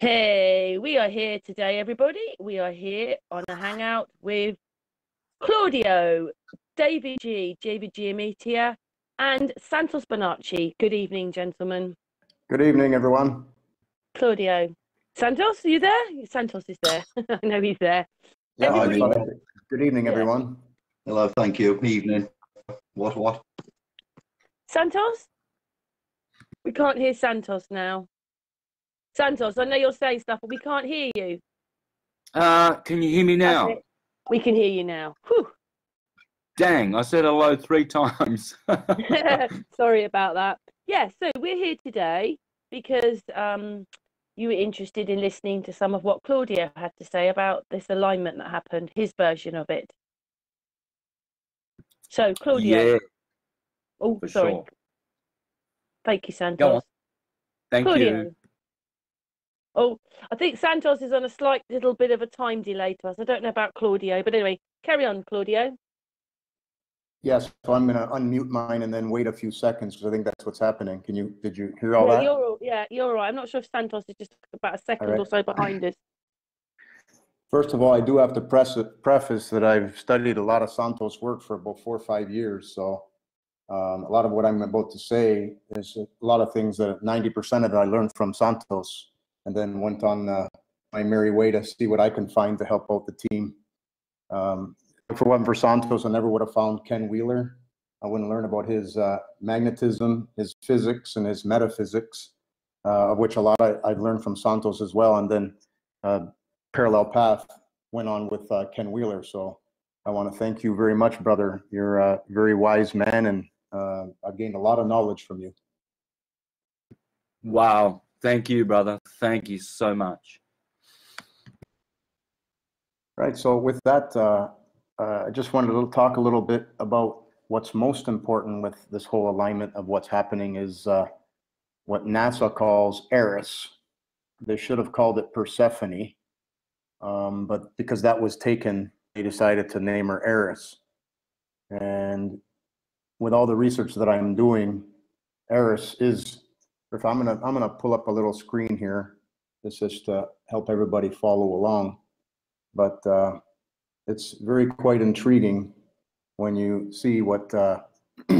Hey, we are here today, everybody. We are here on a hangout with Claudio, David G, David Giamitia, and Santos Bonacci. Good evening, gentlemen. Good evening, everyone. Claudio. Santos, are you there? Santos is there. I know he's there. Yeah, hi, Everybody- Father. Good evening, Yeah. everyone. Hello, thank you. Evening. What, what? Santos? We can't hear Santos now. Santos, I know you're saying stuff, but we can't hear you. Uh, can you hear me now? We can hear you now. Whew. Dang, I said hello three times. Sorry about that. Yeah, so we're here today because um, you were interested in listening to some of what Claudio had to say about this alignment that happened, his version of it. So, Claudio. yeah, oh, sorry. sure. Thank you, Santos. Go on. Thank Claudio. you. Oh, I think Santos is on a slight little bit of a time delay to us. I don't know about Claudio, but anyway, carry on, Claudio. Yes, so I'm going to unmute mine and then wait a few seconds because I think that's what's happening. Can you, did you hear all yeah, that? you're all, yeah, you're all right. I'm not sure if Santos is just about a second right. or so behind us. First of all, I do have to press preface that I've studied a lot of Santos work for about four or five years. So um, a lot of what I'm about to say is a lot of things that 90% of it I learned from Santos and then went on uh, my merry way to see what I can find to help out the team. Um, if it wasn't for Santos, I never would have found Ken Wheeler. I wouldn't learn about his uh, magnetism, his physics, and his metaphysics, uh, of which a lot I, I've learned from Santos as well. And then uh, parallel path went on with uh, Ken Wheeler. So I want to thank you very much, brother. You're a very wise man, and uh, I've gained a lot of knowledge from you. Wow. Thank you, brother. Thank you so much. Right. So with that, uh, uh, I just wanted to talk a little bit about what's most important with this whole alignment of what's happening is uh, what NASA calls Eris. They should have called it Persephone, um, but because that was taken, they decided to name her Eris. And with all the research that I'm doing, Eris is. If I'm gonna, I'm gonna pull up a little screen here. This is to help everybody follow along but uh, it's very quite intriguing when you see what uh,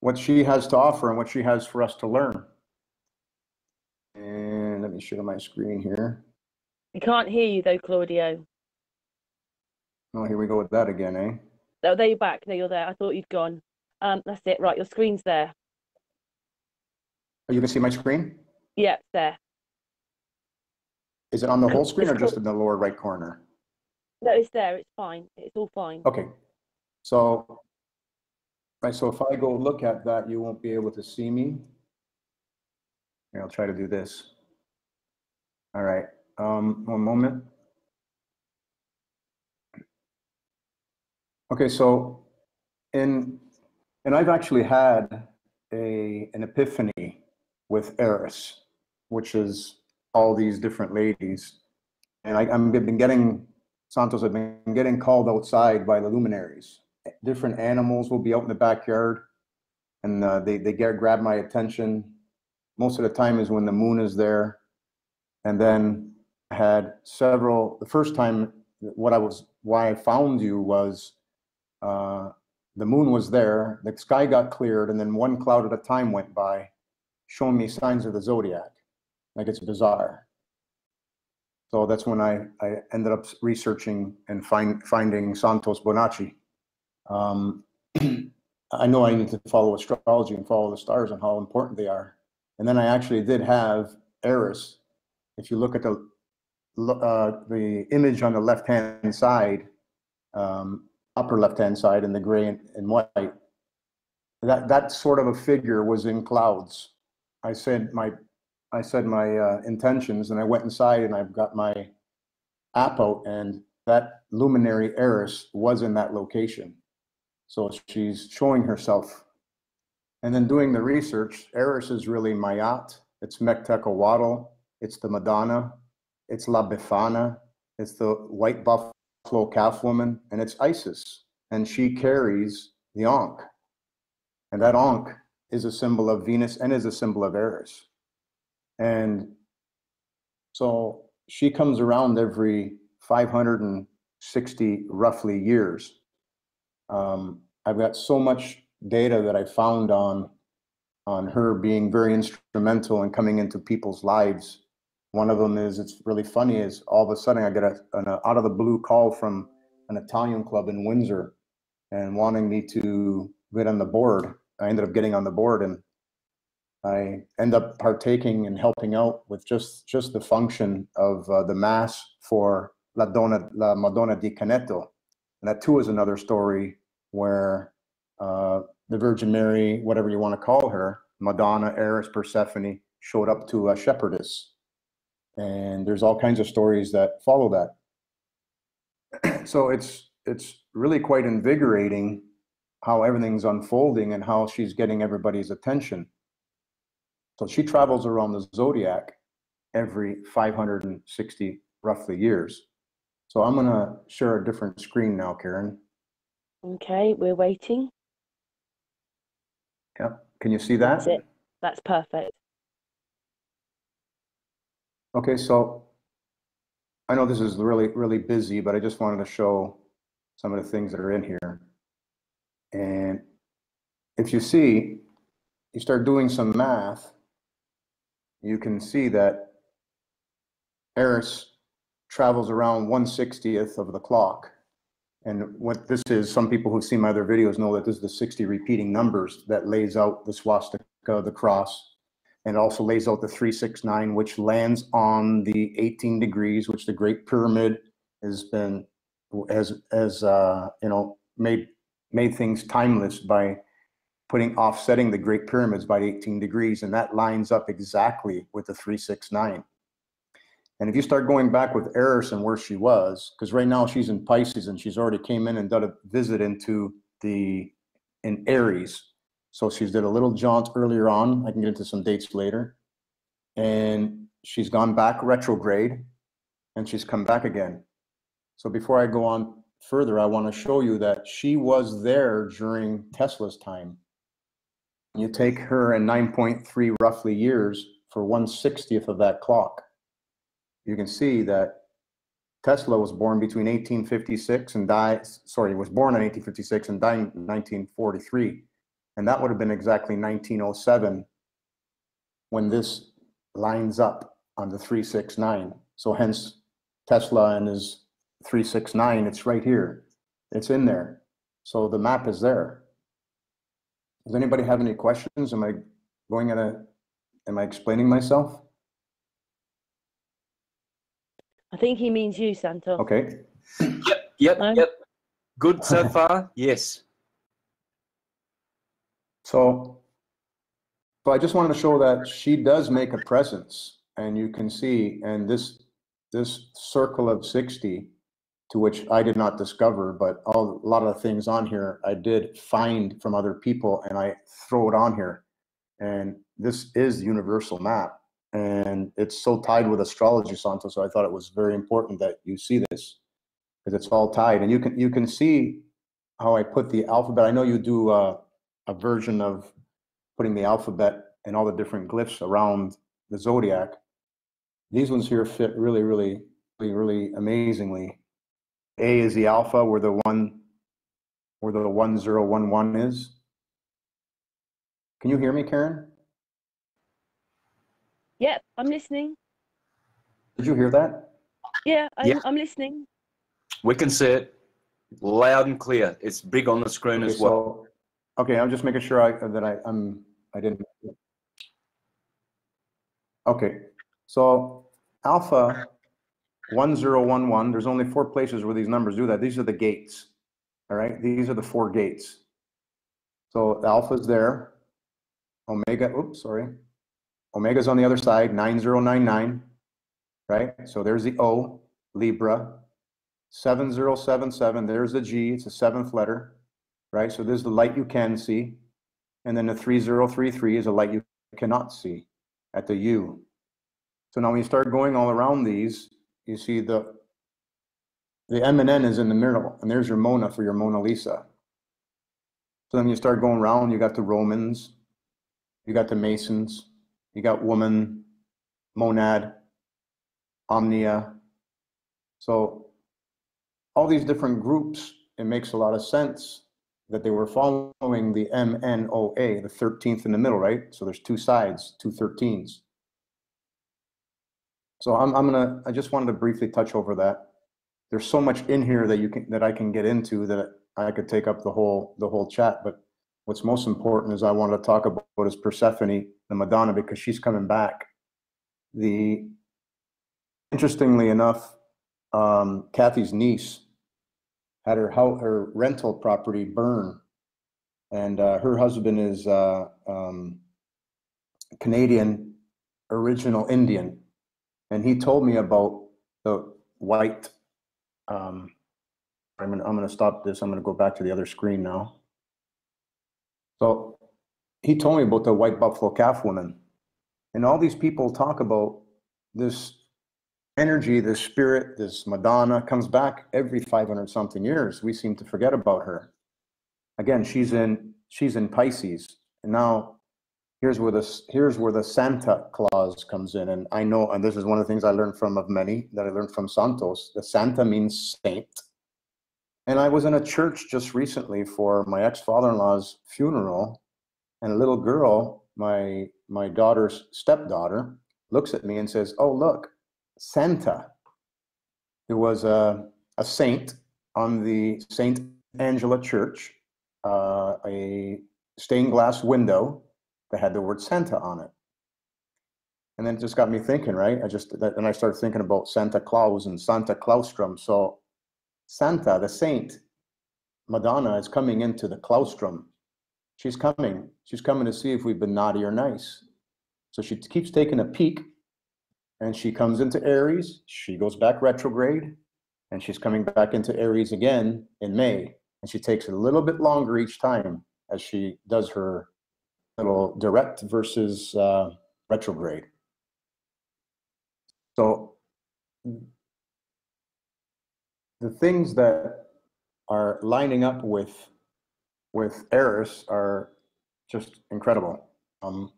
what she has to offer and what she has for us to learn. And let me share my screen here. We can't hear you though, Claudio. Oh, here we go with that again, eh? Oh, there you're back. There you're there. I thought you'd gone. Um, that's it. Right, your screen's there. You can see my screen. Yeah, it's there. Is it on the whole screen or just in the lower right corner? No, it's there. It's fine. It's all fine. Okay. So, right. So if I go look at that, you won't be able to see me. Here, I'll try to do this. All right. Um, one moment. Okay. So, in and I've actually had a an epiphany with Eris, which is all these different ladies, and I, I'm been getting Santos I've been getting called outside by the luminaries. Different animals will be out in the backyard, and uh, they they get grab my attention. Most of the time is when the moon is there, and then I had several. The first time, what I was why I found you was uh, the moon was there, the sky got cleared, and then one cloud at a time went by, showing me signs of the zodiac. Like it's bizarre. So that's when I, I ended up researching and find, finding Santos Bonacci. Um, I know I need to follow astrology and follow the stars and how important they are. And then I actually did have Eris. If you look at the uh, the image on the left hand side, um, upper left hand side in the gray and, and white, that that sort of a figure was in clouds. I said my I said my uh, intentions, and I went inside and I've got my app out, and that luminary Eris was in that location. So she's showing herself. And then doing the research, Eris is really Mayat, it's Mektecahuatl, it's the Madonna, it's La Befana, it's the white buffalo calf woman, and it's Isis. And she carries the Ankh. And that Ankh is a symbol of Venus and is a symbol of Eris. And so she comes around every 560 roughly years. Um, I've got so much data that I found on on her being very instrumental in coming into people's lives. One of them is it's really funny is all of a sudden I get a, an a out of the blue call from an Italian club in Windsor and wanting me to get on the board. I ended up getting on the board and I end up partaking and helping out with just just the function of uh, the mass for La Donna La Madonna di Canneto, and that too is another story where uh, the Virgin Mary, whatever you want to call her, Madonna, Eris, Persephone, showed up to a shepherdess, and there's all kinds of stories that follow that. so it's it's really quite invigorating how everything's unfolding and how she's getting everybody's attention. So she travels around the zodiac every 560 roughly years. So I'm going to share a different screen now, Karen. Okay, we're waiting. Yep. Can you see that? That's it. That's perfect. Okay, so I know this is really, really busy, but I just wanted to show some of the things that are in here. And if you see, you start doing some math, you can see that Eris travels around 160th of the clock. And what this is, some people who've seen my other videos know that this is the 60 repeating numbers that lays out the swastika, the cross, and also lays out the 369, which lands on the 18 degrees, which the Great Pyramid has been, as, has uh, you know, made, made things timeless by putting offsetting the Great Pyramids by 18 degrees, and that lines up exactly with the 369. And if you start going back with Eris and where she was, because right now she's in Pisces and she's already came in and done a visit into the in Aries. So she's did a little jaunt earlier on. I can get into some dates later. And she's gone back retrograde and she's come back again. So before I go on further, I want to show you that she was there during Tesla's time. You take her in 9.3 roughly years for 160th of that clock. You can see that Tesla was born between 1856 and died, sorry, was born in 1856 and died in 1943. And that would have been exactly 1907 when this lines up on the 369. So hence Tesla and his 369, it's right here. It's in there. So the map is there. Does anybody have any questions? Am I going at a, am I explaining myself? I think he means you, Santo. Okay. Yep, yep, No? yep. Good so far. Yes. So, so I just wanted to show that she does make a presence and you can see, and this, this circle of 60 to which I did not discover, but all, a lot of the things on here I did find from other people and I throw it on here. And this is the universal map and it's so tied with astrology, Santo. So I thought it was very important that you see this because it's all tied and you can, you can see how I put the alphabet. I know you do uh, a version of putting the alphabet and all the different glyphs around the zodiac. These ones here fit really, really, really, really amazingly. A is the alpha, where the one, where the one zero one one is. Can you hear me, Karen? Yep, I'm listening. Did you hear that? Yeah, I'm, Yeah. I'm listening. We can see it loud and clear. It's big on the screen Okay, as well. so, okay, I'm just making sure I, that I, I'm, I didn't. Okay, so alpha one zero one one, there's only four places where these numbers do that. These are the gates. All right, these are the four gates. So the alpha's there. Omega, oops, sorry. Omega's on the other side, nine zero nine nine. Right? So there's the O, Libra. Seven zero seven seven, there's the G, it's the seventh letter right? So this is the light you can see. And then the 3033 is a light you cannot see at the U. So now when you start going all around these, you see the the M and N is in the middle, and there's your Mona for your Mona Lisa. So then you start going around, you got the Romans, you got the Masons, you got woman, Monad, Omnia. So all these different groups, it makes a lot of sense that they were following the MNOA, the 13th in the middle, right? So there's two sides, two 13s. So I'm, I'm gonna, I just wanted to briefly touch over that. There's so much in here that you can, that I can get into that I could take up the whole, the whole chat, but what's most important is I wanted to talk about is Persephone, the Madonna, because she's coming back. The, interestingly enough, um, Kathy's niece had her her rental property burn, and uh, her husband is uh, um, Canadian original Indian, and he told me about the white. Um, I'm gonna I'm gonna stop this. I'm gonna go back to the other screen now. So he told me about the white buffalo calf woman, and all these people talk about this energy, this spirit, this Madonna comes back every 500 something years. We seem to forget about her. Again, she's in she's in Pisces, and now here's where this here's where the Santa Claus comes in. And I know, and this is one of the things I learned from of many that I learned from Santos. The Santa means saint. And I was in a church just recently for my ex father-in-law's funeral, and a little girl, my my daughter's stepdaughter, looks at me and says, "Oh, look, Santa. There was a, a saint on the St. Angela Church, uh, a stained glass window that had the word Santa on it. And then it just got me thinking, right? I just, and I started thinking about Santa Claus and Santa Claustrum. So Santa, the saint, Madonna is coming into the claustrum. She's coming. She's coming to see if we've been naughty or nice. So she keeps taking a peek and she comes into Aries. She goes back retrograde, and she's coming back into Aries again in May. And she takes a little bit longer each time as she does her little direct versus uh, retrograde. So the things that are lining up with with Eris are just incredible. Um,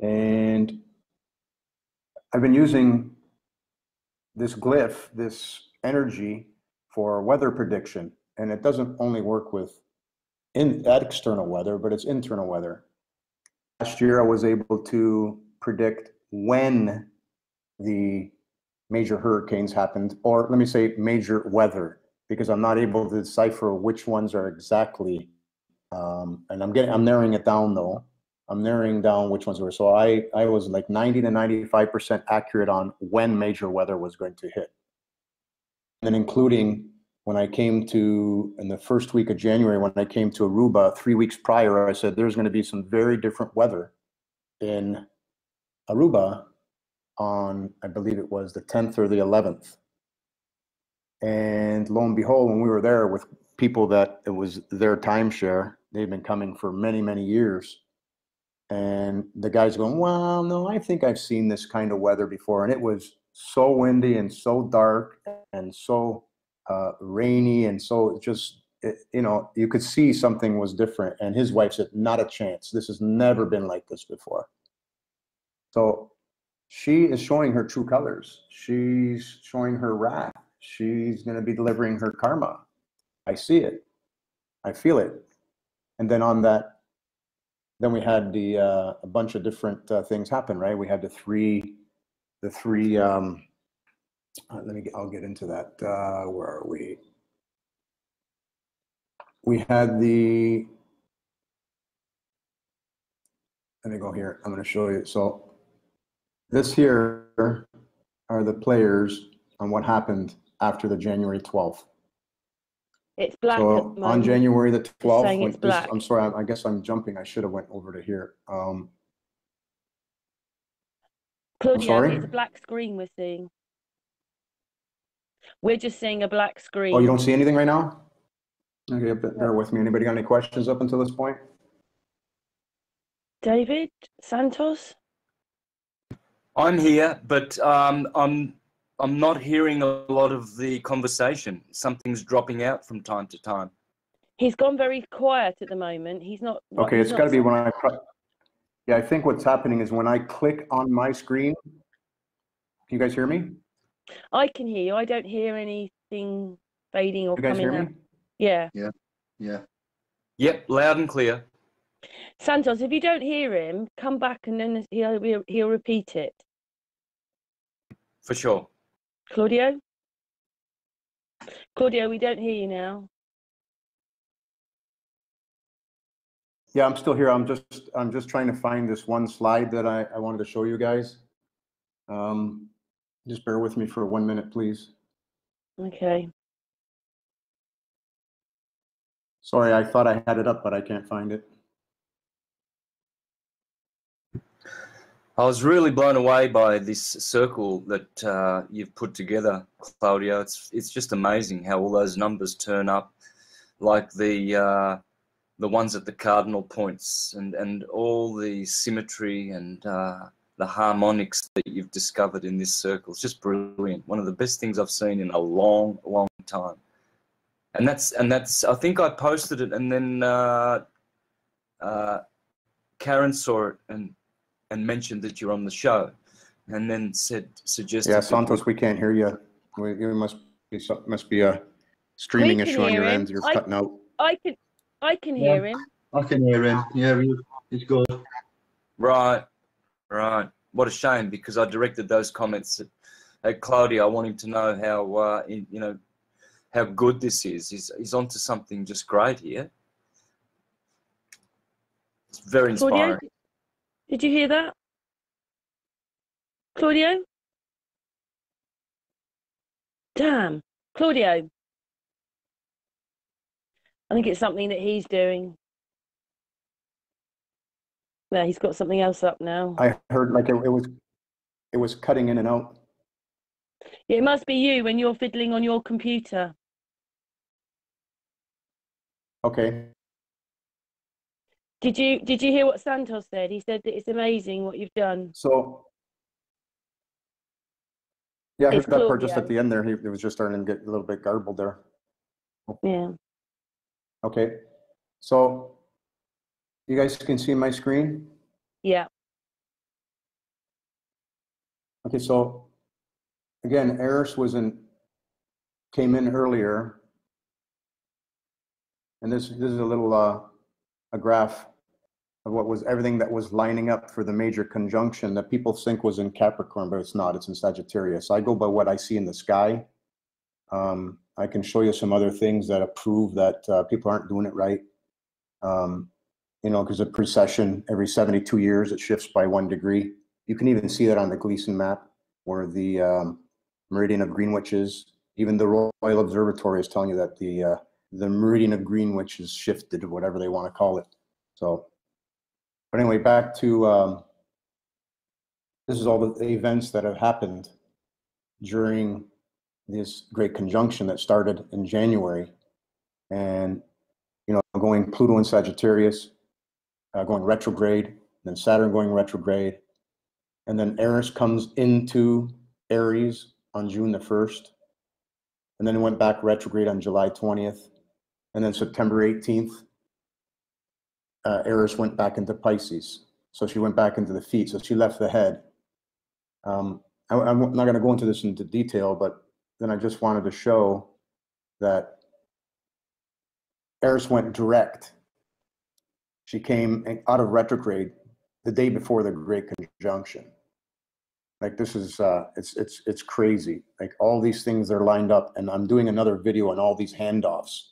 and I've been using this glyph, this energy for weather prediction, and it doesn't only work with in external weather, but it's internal weather. Last year, I was able to predict when the major hurricanes happened, or let me say major weather, because I'm not able to decipher which ones are exactly. Um, and I'm getting, I'm narrowing it down though. I'm narrowing down which ones were. So I, I was like 90 to 95% accurate on when major weather was going to hit. And including when I came to, in the first week of January, when I came to Aruba three weeks prior, I said there's going to be some very different weather in Aruba on, I believe it was the 10th or the 11th. And lo and behold, when we were there with people that it was their timeshare, they've been coming for many, many years and the guy's going, well, no, I think I've seen this kind of weather before. And it was so windy and so dark and so uh, rainy. And so just, it, you know, you could see something was different. And his wife said, not a chance. This has never been like this before. So she is showing her true colors. She's showing her wrath. She's going to be delivering her karma. I see it. I feel it. And then on that then we had the uh, a bunch of different uh, things happen, right? We had the three, the three. Um, let me. Get, I'll get into that. Uh, where are we? We had the. Let me go here. I'm going to show you. So, this here are the players on what happened after the January 12th. It's black. So on January the twelfth, saying it's black. I'm sorry, I I guess I'm jumping. I should have went over to here. Um, Claudia, sorry? it's a black screen we're seeing. We're just seeing a black screen. oh, you don't see anything right now? Okay, bear with me. Anybody got any questions up until this point? David Santos? I'm here, but um, I'm I'm not hearing a lot of the conversation. Something's dropping out from time to time. He's gone very quiet at the moment. He's not. Okay, he's it's not- gotta be when I, Yeah, I think what's happening is when I click on my screen, can you guys hear me? I can hear you. I don't hear anything fading or You guys coming hear out. me? Yeah. Yeah. Yep, loud and clear. Santos, if you don't hear him, come back and then he'll he'll, he'll repeat it. For sure. Claudio? Claudio, we don't hear you now. Yeah, I'm still here. I'm just, I'm just trying to find this one slide that I, I wanted to show you guys. Um, just bear with me for one minute, please. Okay. Sorry, I thought I had it up, but I can't find it. I was really blown away by this circle that uh, you've put together, Claudio. It's it's just amazing how all those numbers turn up, like the uh, the ones at the cardinal points, and and all the symmetry and uh, the harmonics that you've discovered in this circle. It's just brilliant. One of the best things I've seen in a long, long time. And that's and that's. I think I posted it, and then uh, uh, Karen saw it and and mentioned that you're on the show, and then said suggested. Yeah, Santos, we can't hear you. We, you must be, must be a streaming issue on your him. end. You're I- cutting out. I can I can Yeah. hear him. I can hear him. Yeah, he's good. Right, right. What a shame because I directed those comments at, at Claudia. I want him to know how uh, in- you know how good this is. He's he's onto something just great here. It's very Claudio, inspiring. did you hear that? Claudio? Damn. Claudio. I think it's something that he's doing. Yeah, he's got something else up now. I heard like it, it was, it was cutting in and out. It must be you when you're fiddling on your computer. Okay. Did you did you hear what Santos said? He said that it's amazing what you've done. So. Yeah, I It's heard that part just at the end there. He, it was just starting to get a little bit garbled there. Yeah. Okay. So you guys can see my screen? Yeah. Okay, so again, Eris was in, came in earlier. And this, this is a little, uh, a graph of what was, everything that was lining up for the major conjunction that people think was in Capricorn, but it's not, it's in Sagittarius. I go by what I see in the sky. Um, I can show you some other things that prove that, uh, people aren't doing it right. Um, you know, because a precession, every 72 years, it shifts by one degree. You can even see that on the Gleason map where the um, meridian of Greenwich is. Even the Royal Observatory is telling you that the uh, the meridian of Greenwich is shifted, whatever they want to call it. So, but anyway, back to um, this is all the events that have happened during this great conjunction that started in January, and you know, going Pluto and Sagittarius, uh, going retrograde, then Saturn going retrograde, and then Eris comes into Aries on June the 1st. And then it went back retrograde on July 20th. And then September 18th, uh, Eris went back into Pisces. So she went back into the feet. So she left the head. Um, I, I'm not going to go into this into detail, but then I just wanted to show that Eris went direct. She came out of retrograde the day before the Great Conjunction. Like this is uh, it's it's it's crazy. Like all these things are lined up, and I'm doing another video on all these handoffs.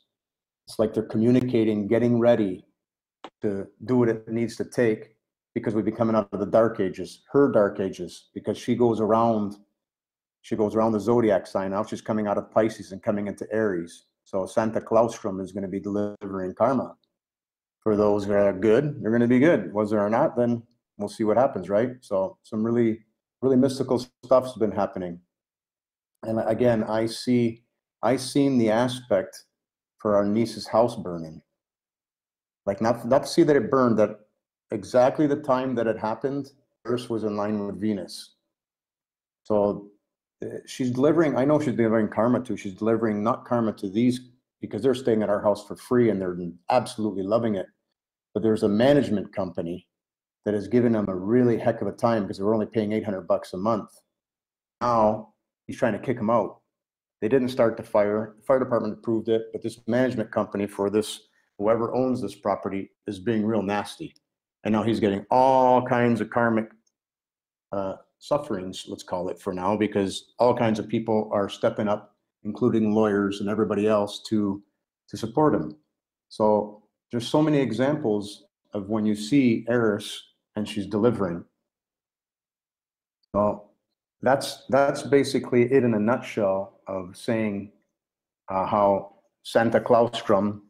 It's like they're communicating, getting ready to do what it needs to take because we'll be coming out of the dark ages, her dark ages, because she goes around, she goes around the zodiac sign. Now she's coming out of Pisces and coming into Aries. So Santa Claustrum is going to be delivering karma. For those that are good, they're going to be good. Was there or not, then we'll see what happens, right? So some really, really mystical stuff's been happening. And again, I see, I seen the aspect for our niece's house burning. Like not, not to see that it burned, that exactly the time that it happened, Earth was in line with Venus. So uh, she's delivering, I know she's delivering karma to, she's delivering not karma to these because they're staying at our house for free and they're absolutely loving it. But there's a management company that has given him a really heck of a time because they're only paying 800 bucks a month. Now he's trying to kick him out. They didn't start the fire. The fire department approved it, but this management company for this, whoever owns this property, is being real nasty. And now he's getting all kinds of karmic uh, sufferings, let's call it for now, because all kinds of people are stepping up, including lawyers and everybody else, to to support him. So there's so many examples of when you see Eris and she's delivering. So that's that's basically it in a nutshell of saying uh, how Santa Claustrum,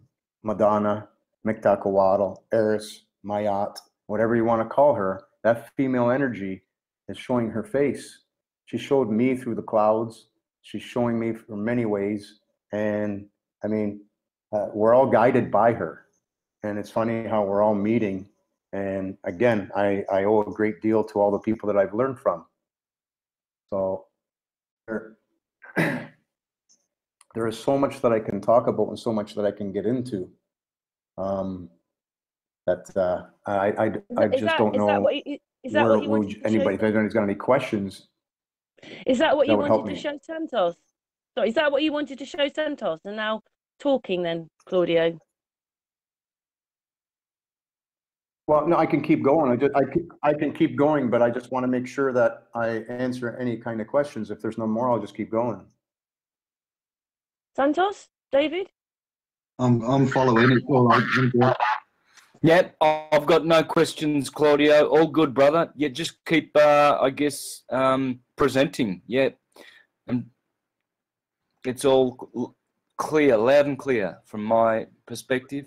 Madonna, Mictacawatl, Eris, Mayat, whatever you want to call her, that female energy is showing her face. She showed me through the clouds. She's showing me for many ways. And I mean, uh, we're all guided by her. And it's funny how we're all meeting. And again, I, I owe a great deal to all the people that I've learned from. So there, there is so much that I can talk about and so much that I can get into. Um, that uh, I, I, I Is just that- don't is know that what you, is that where what you wanted would to show? anybody, if anybody's got any questions, Is that what that you wanted to show Santos? Sorry, is that what you wanted to show Santos? And now talking then, Claudio. Well, no, I can keep going. I just, I can, I can keep going, but I just want to make sure that I answer any kind of questions. If there's no more, I'll just keep going. Santos, David. I'm, I'm following. It's all right. I'm good. Yep, I've got no questions, Claudio. All good, brother. Yeah, just keep, uh, I guess, um, presenting. Yeah, and it's all clear, loud and clear from my perspective.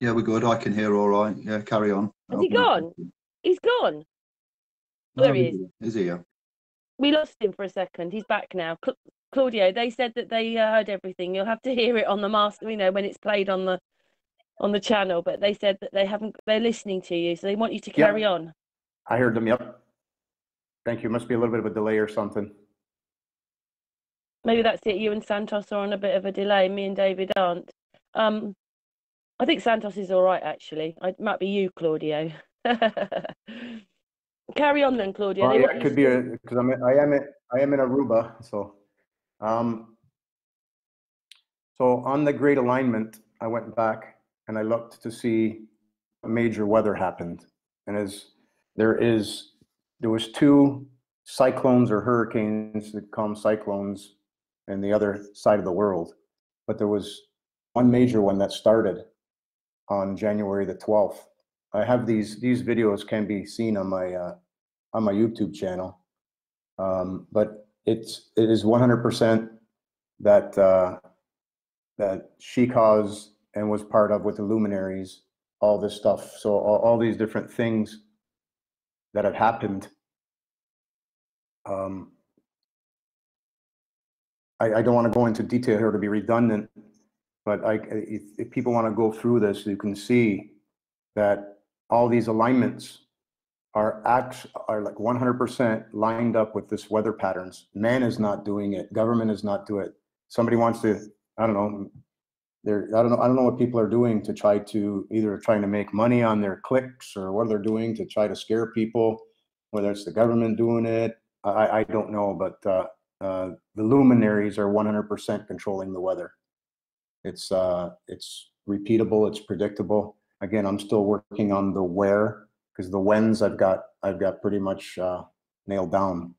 Yeah, we're good. I can hear all right. Yeah, carry on. Has he gone? He's gone. No, There he is. Is he? Yeah. We lost him for a second. He's back now. Cla- Claudio, they said that they uh, heard everything. You'll have to hear it on the master, you know, when it's played on the on the channel. But they said that they haven't. They're listening to you, so they want you to Yeah. carry on. I heard them, yep. Thank you. Must be a little bit of a delay or something. Maybe that's it. You and Santos are on a bit of a delay. Me and David aren't. Um, I think Santos is all right actually. It might be you, Claudio. Carry on then, Claudio. Yeah, it could be because I'm, I am, in- I am in Aruba, so. Um, so on the great alignment, I went back and I looked to see major weather happened. And as there is, there was two cyclones or hurricanes that come cyclones in the other side of the world. But there was one major one that started on January the 12th. I have these, these videos can be seen on my, uh, on my YouTube channel. Um, but it's, it is 100% that, uh, that she caused and was part of with the luminaries, all this stuff. So all, all these different things that have happened. Um, I, I don't want to go into detail here to be redundant, but I, if, if people want to go through this, you can see that all these alignments are act are like 100% lined up with this weather patterns. Man is not doing it. Government is not doing it. Somebody wants to, I don't know, they're, I don't know, I don't know what people are doing to try to either trying to make money on their clicks or what they're doing to try to scare people, whether it's the government doing it. I, I don't know, but uh, uh, the luminaries are 100% controlling the weather. It's uh, it's repeatable, it's predictable. Again, I'm still working on the where because the whens I've got I've got pretty much uh, nailed down.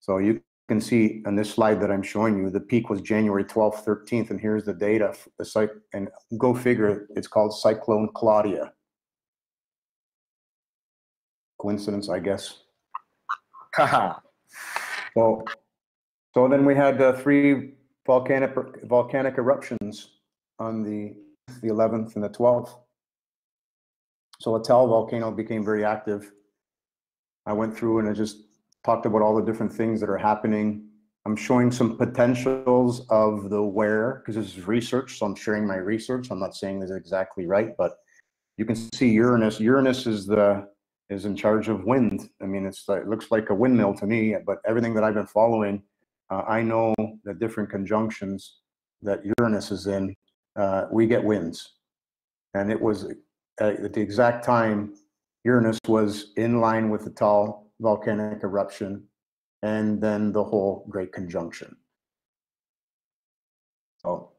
So you can see on this slide that I'm showing you, the peak was January 12th, 13th, and here's the data. The site and go figure, it's called Cyclone Claudia. Coincidence, I guess. Haha. So, so then we had uh, three volcanic volcanic eruptions on the the 11th and the 12th. So Taal volcano became very active. I went through and I just talked about all the different things that are happening. I'm showing some potentials of the where because this is research, so I'm sharing my research. I'm not saying this is exactly right, but you can see Uranus. Uranus is the is in charge of wind. I mean, it's it looks like a windmill to me, but everything that I've been following, uh, I know the different conjunctions that Uranus is in, uh, we get winds. And it was uh, at the exact time Uranus was in line with the Taal volcanic eruption and then the whole Great Conjunction. So,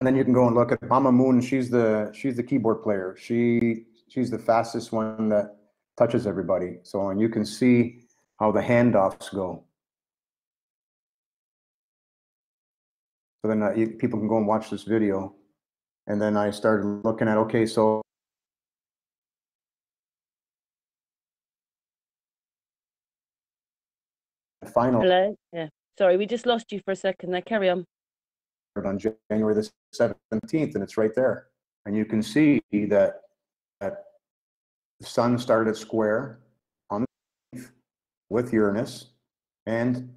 and then you can go and look at Mama Moon. She's the she's the keyboard player. She she's the fastest one that touches everybody. So, and you can see how the handoffs go. So then uh, people can go and watch this video. And then I started looking at, okay, so final Hello. Yeah. Sorry, we just lost you for a second. There, carry on. on January the 17th, and it's right there. And you can see that, that the sun started at square on the with Uranus, and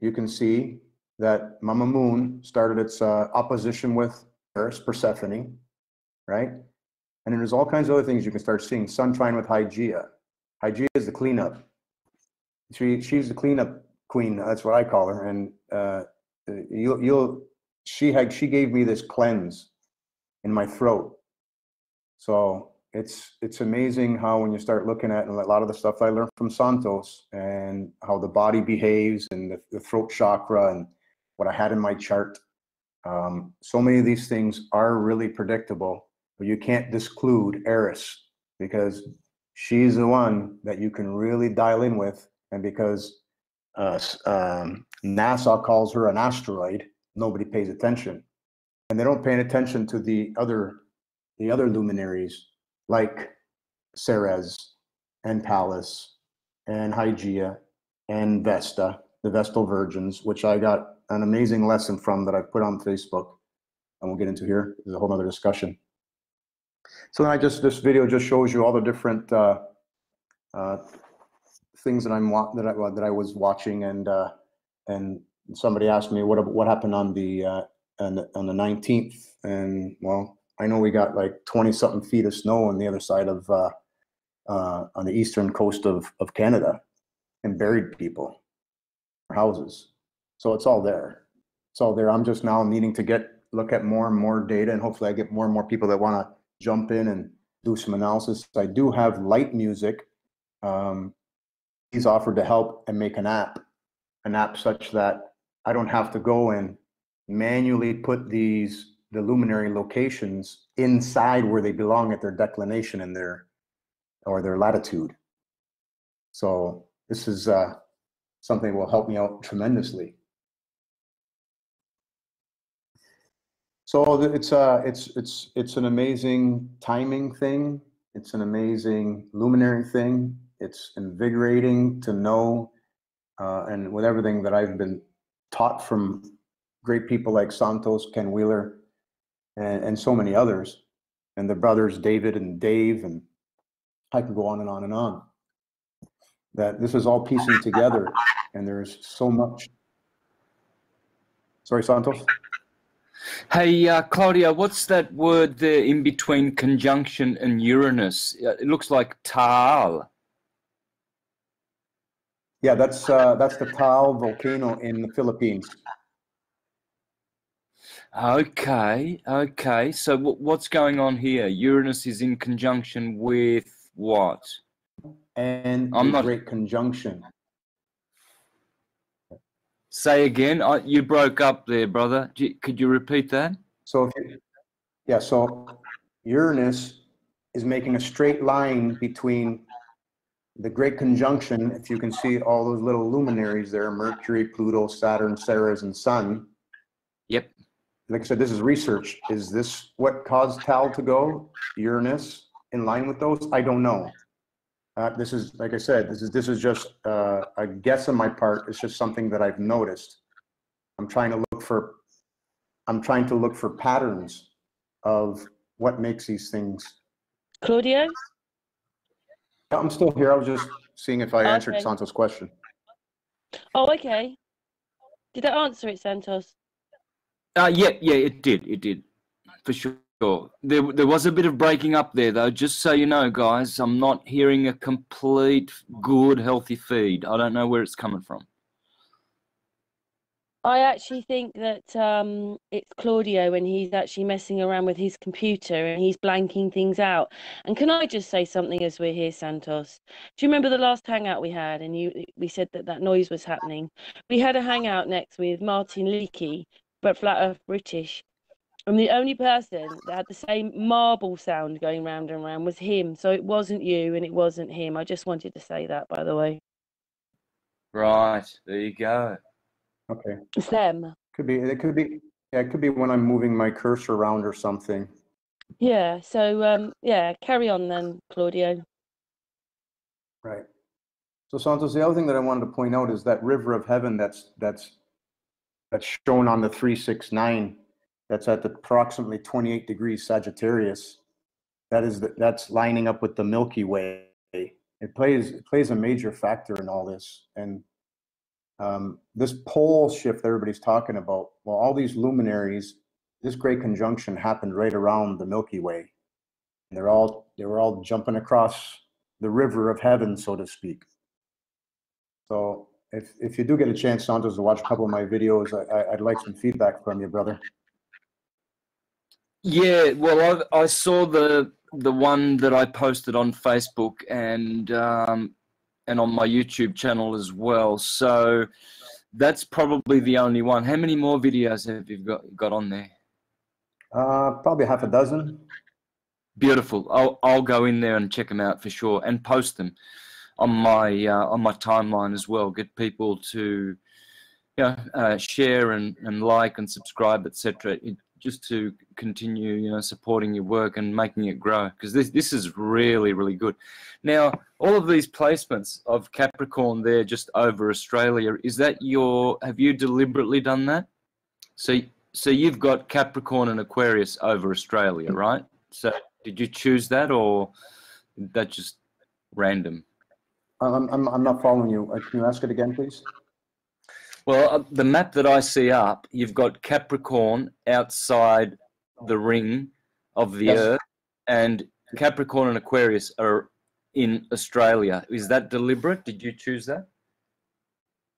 you can see that Mama Moon started its uh, opposition with Eris, Persephone, right? And then there's all kinds of other things you can start seeing. Sun trine with Hygeia. Hygeia is the cleanup. She, she's the cleanup queen. That's what I call her. And uh, you'll, you'll, she had, she gave me this cleanse in my throat. So it's, it's amazing how when you start looking at a lot of the stuff I learned from Santos and how the body behaves and the, the throat chakra and what I had in my chart. Um, so many of these things are really predictable, but you can't disclude Eris because she's the one that you can really dial in with. And because uh, um, NASA calls her an asteroid, nobody pays attention. And they don't pay attention to the other the other luminaries like Ceres and Pallas and Hygeia and Vesta, the Vestal Virgins, which I got an amazing lesson from that I put on Facebook, and we'll get into here. There's a whole other discussion. So then I just this video just shows you all the different uh, uh, things that I'm that I that I was watching, and uh, and somebody asked me what what happened on the uh, on the, on the 19th, and well, I know we got like 20 something feet of snow on the other side of uh, uh, on the eastern coast of of Canada, and buried people, houses. So it's all there. It's all there. I'm just now needing to get look at more and more data, and hopefully I get more and more people that want to jump in and do some analysis. I do have light music. Um, he's offered to help and make an app, an app such that I don't have to go and manually put these the luminary locations inside where they belong at their declination and their or their latitude. So this is uh, something that will help me out tremendously. So it's uh it's it's it's an amazing timing thing. It's an amazing luminary thing. It's invigorating to know, uh, and with everything that I've been taught from great people like Santos, Ken Wheeler, and, and so many others, and the brothers David and Dave, and I can go on and on and on. That this is all piecing together, and there's so much. Sorry, Santos. Hey, uh, Claudia, what's that word there in between conjunction and Uranus? It looks like Taal. Yeah, that's uh, that's the Taal volcano in the Philippines. Okay, okay. So what's going on here? Uranus is in conjunction with what? And I'm the not- Great Conjunction. Say again. I, you broke up there, brother. You- Could you repeat that? So, if you, yeah, so Uranus is making a straight line between the Great Conjunction. If you can see all those little luminaries there Mercury, Pluto, Saturn, Ceres, and Sun. Yep. Like I said, this is research. Is this what caused Taal to go? Uranus in line with those? I don't know. Uh, this is, like I said, this is this is just uh, a guess on my part. It's just something that I've noticed. I'm trying to look for, I'm trying to look for patterns of what makes these things. Claudia? I'm still here. I was just seeing if I answered Okay. Santos' question. Oh, okay. Did I answer it, Santos? Uh, yeah, yeah, it did. It did. For sure. There, there was a bit of breaking up there, though. Just so you know, guys, I'm not hearing a complete, good, healthy feed. I don't know where it's coming from. I actually think that um, it's Claudio when he's actually messing around with his computer and he's blanking things out. And can I just say something as we're here, Santos? Do you remember the last hangout we had? And you, we said that that noise was happening. We had a hangout next with Martin Leakey, but Flat Earth British. And the only person that had the same marble sound going round and round was him. So it wasn't you and it wasn't him. I just wanted to say that, by the way. Right, there you go. Okay. It's them. Could be, it could be, yeah, it could be when I'm moving my cursor around or something. Yeah. So um, yeah, carry on then, Claudio. Right. So Santos, the other thing that I wanted to point out is that river of heaven that's that's that's shown on the 369 that's at approximately 28 degrees Sagittarius. That is the, that's lining up with the Milky Way. It plays it plays a major factor in all this. And um, this pole shift that everybody's talking about, well, all these luminaries, this great conjunction happened right around the Milky Way. And they're all they were all jumping across the river of heaven, so to speak. So if if you do get a chance, Santos, to watch a couple of my videos, I, I'd like some feedback from you, brother. Yeah, well, I I saw the the one that I posted on Facebook and um, and on my YouTube channel as well. So that's probably the only one. How many more videos have you got got on there? Uh, probably half a dozen. Beautiful. I'll I'll go in there and check them out for sure and post them on my uh, on my timeline as well. Get people to you know, uh, share and, and like and subscribe, etc. Just to continue, you know, supporting your work and making it grow because this this is really really good. Now, all of these placements of Capricorn there just over Australia is that your have you deliberately done that? So so you've got Capricorn and Aquarius over Australia, right? So did you choose that or that just random? I'm, I'm, I'm not following you. Uh, Can you ask it again, please? Well, uh, the map that I see up, you've got Capricorn outside the ring of the Yes. Earth, and Capricorn and Aquarius are in Australia. Is that deliberate? Did you choose that?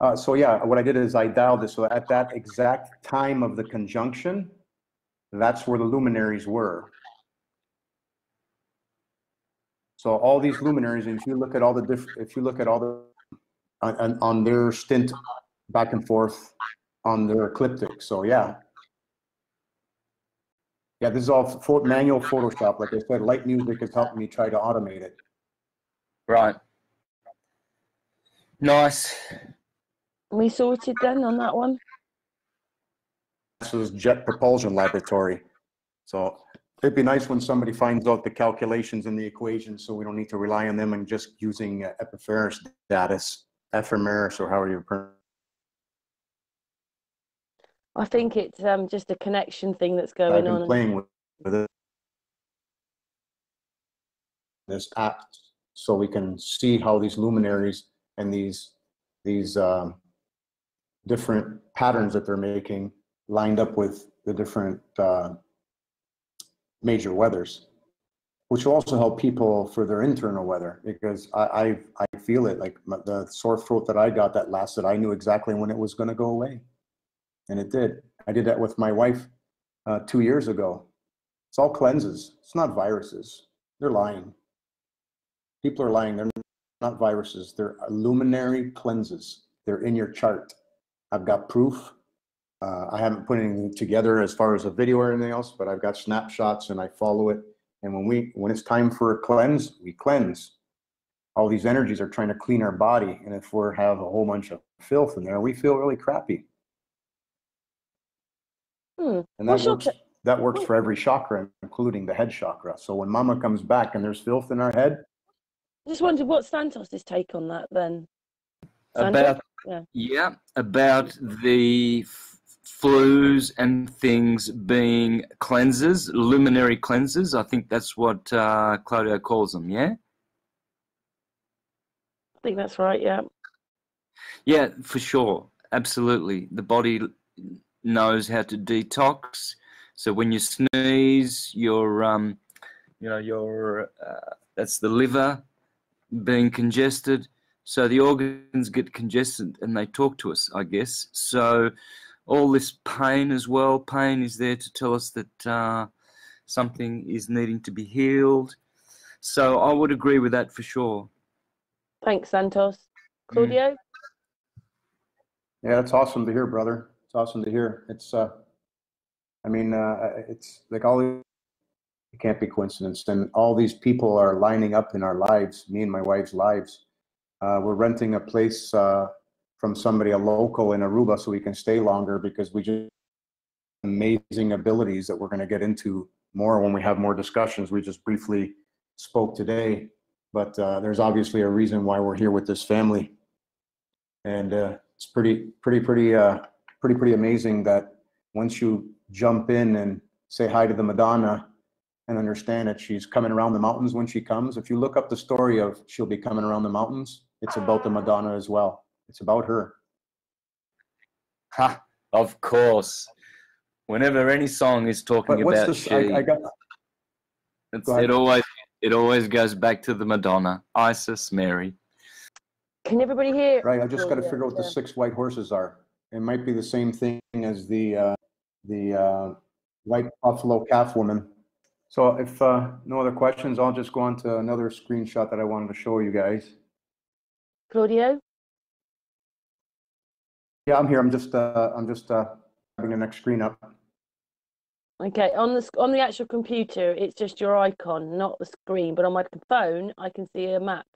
Uh, so yeah, what I did is I dialed it. So at that exact time of the conjunction, that's where the luminaries were. So all these luminaries, if you look at all the different, if you look at all the, on- on their stint back and forth on their ecliptic. So yeah. Yeah, this is all pho- manual Photoshop. Like I said, light music is helping me try to automate it. Right. Nice. We sorted then on that one. This is Jet Propulsion Laboratory. So it'd be nice when somebody finds out the calculations and the equations, so we don't need to rely on them and just using uh, Epipharis status, ephemeris, or however you pronounce. I think it's um, just a connection thing that's going on. playing with, with. This app, so we can see how these luminaries and these, these, um, different patterns that they're making lined up with the different, uh, major weathers, which will also help people for their internal weather, because I, I, I feel it, like my- the sore throat that I got that lasted, I knew exactly when it was gonna go away. And it did. I did that with my wife uh, two years ago. It's all cleanses. It's not viruses. They're lying. People are lying. They're not viruses. They're luminary cleanses. They're in your chart. I've got proof. Uh, I haven't put anything together as far as a video or anything else, but I've got snapshots and I follow it. And when we when it's time for a cleanse, we cleanse. All these energies are trying to clean our body, and if we have a whole bunch of filth in there, we feel really crappy. Hmm. And that What's works, ca- that works for every chakra, including the head chakra. So when mama comes back and there's filth in our head, I just wondered what Santos' take on that then. Sandra? About Yeah. yeah, about the f- flus and things being cleansers, luminary cleansers. I think that's what uh, Claudio calls them. Yeah. I think that's right, yeah. Yeah, for sure. Absolutely. The body knows how to detox. So when you sneeze, your um, you know, your uh, that's the liver being congested. So the organs get congested and they talk to us, I guess. So all this pain as well. Pain is there to tell us that uh, something is needing to be healed. So I would agree with that for sure. Thanks, Santos. Claudio? Yeah, it's awesome to hear, brother. Awesome to hear. It's, uh, I mean, uh, it's like all it can't be coincidence. And all these people are lining up in our lives, me and my wife's lives. Uh, we're renting a place uh, from somebody, a local in Aruba, so we can stay longer because we just amazing abilities that we're going to get into more when we have more discussions. We just briefly spoke today, but uh, there's obviously a reason why we're here with this family, and uh, it's pretty, pretty, pretty, uh, pretty, pretty amazing that once you jump in and say hi to the Madonna and understand that she's coming around the mountains when she comes. If you look up the story of she'll be coming around the mountains, it's about the Madonna as well. It's about her. Ha, of course. Whenever any song is talking But about this? she, I, I got it's, it always it always goes back to the Madonna, Isis, Mary. Can everybody hear? right. I just got to Claudio? figure out what the six white horses are. It might be the same thing as the uh, the uh, white buffalo calf woman. So if uh, no other questions, I'll just go on to another screenshot that I wanted to show you guys. Claudio? Yeah, I'm here. I'm just uh, I'm just uh, having the next screen up. Okay, on the on the actual computer, it's just your icon, not the screen. But on my phone, I can see a map.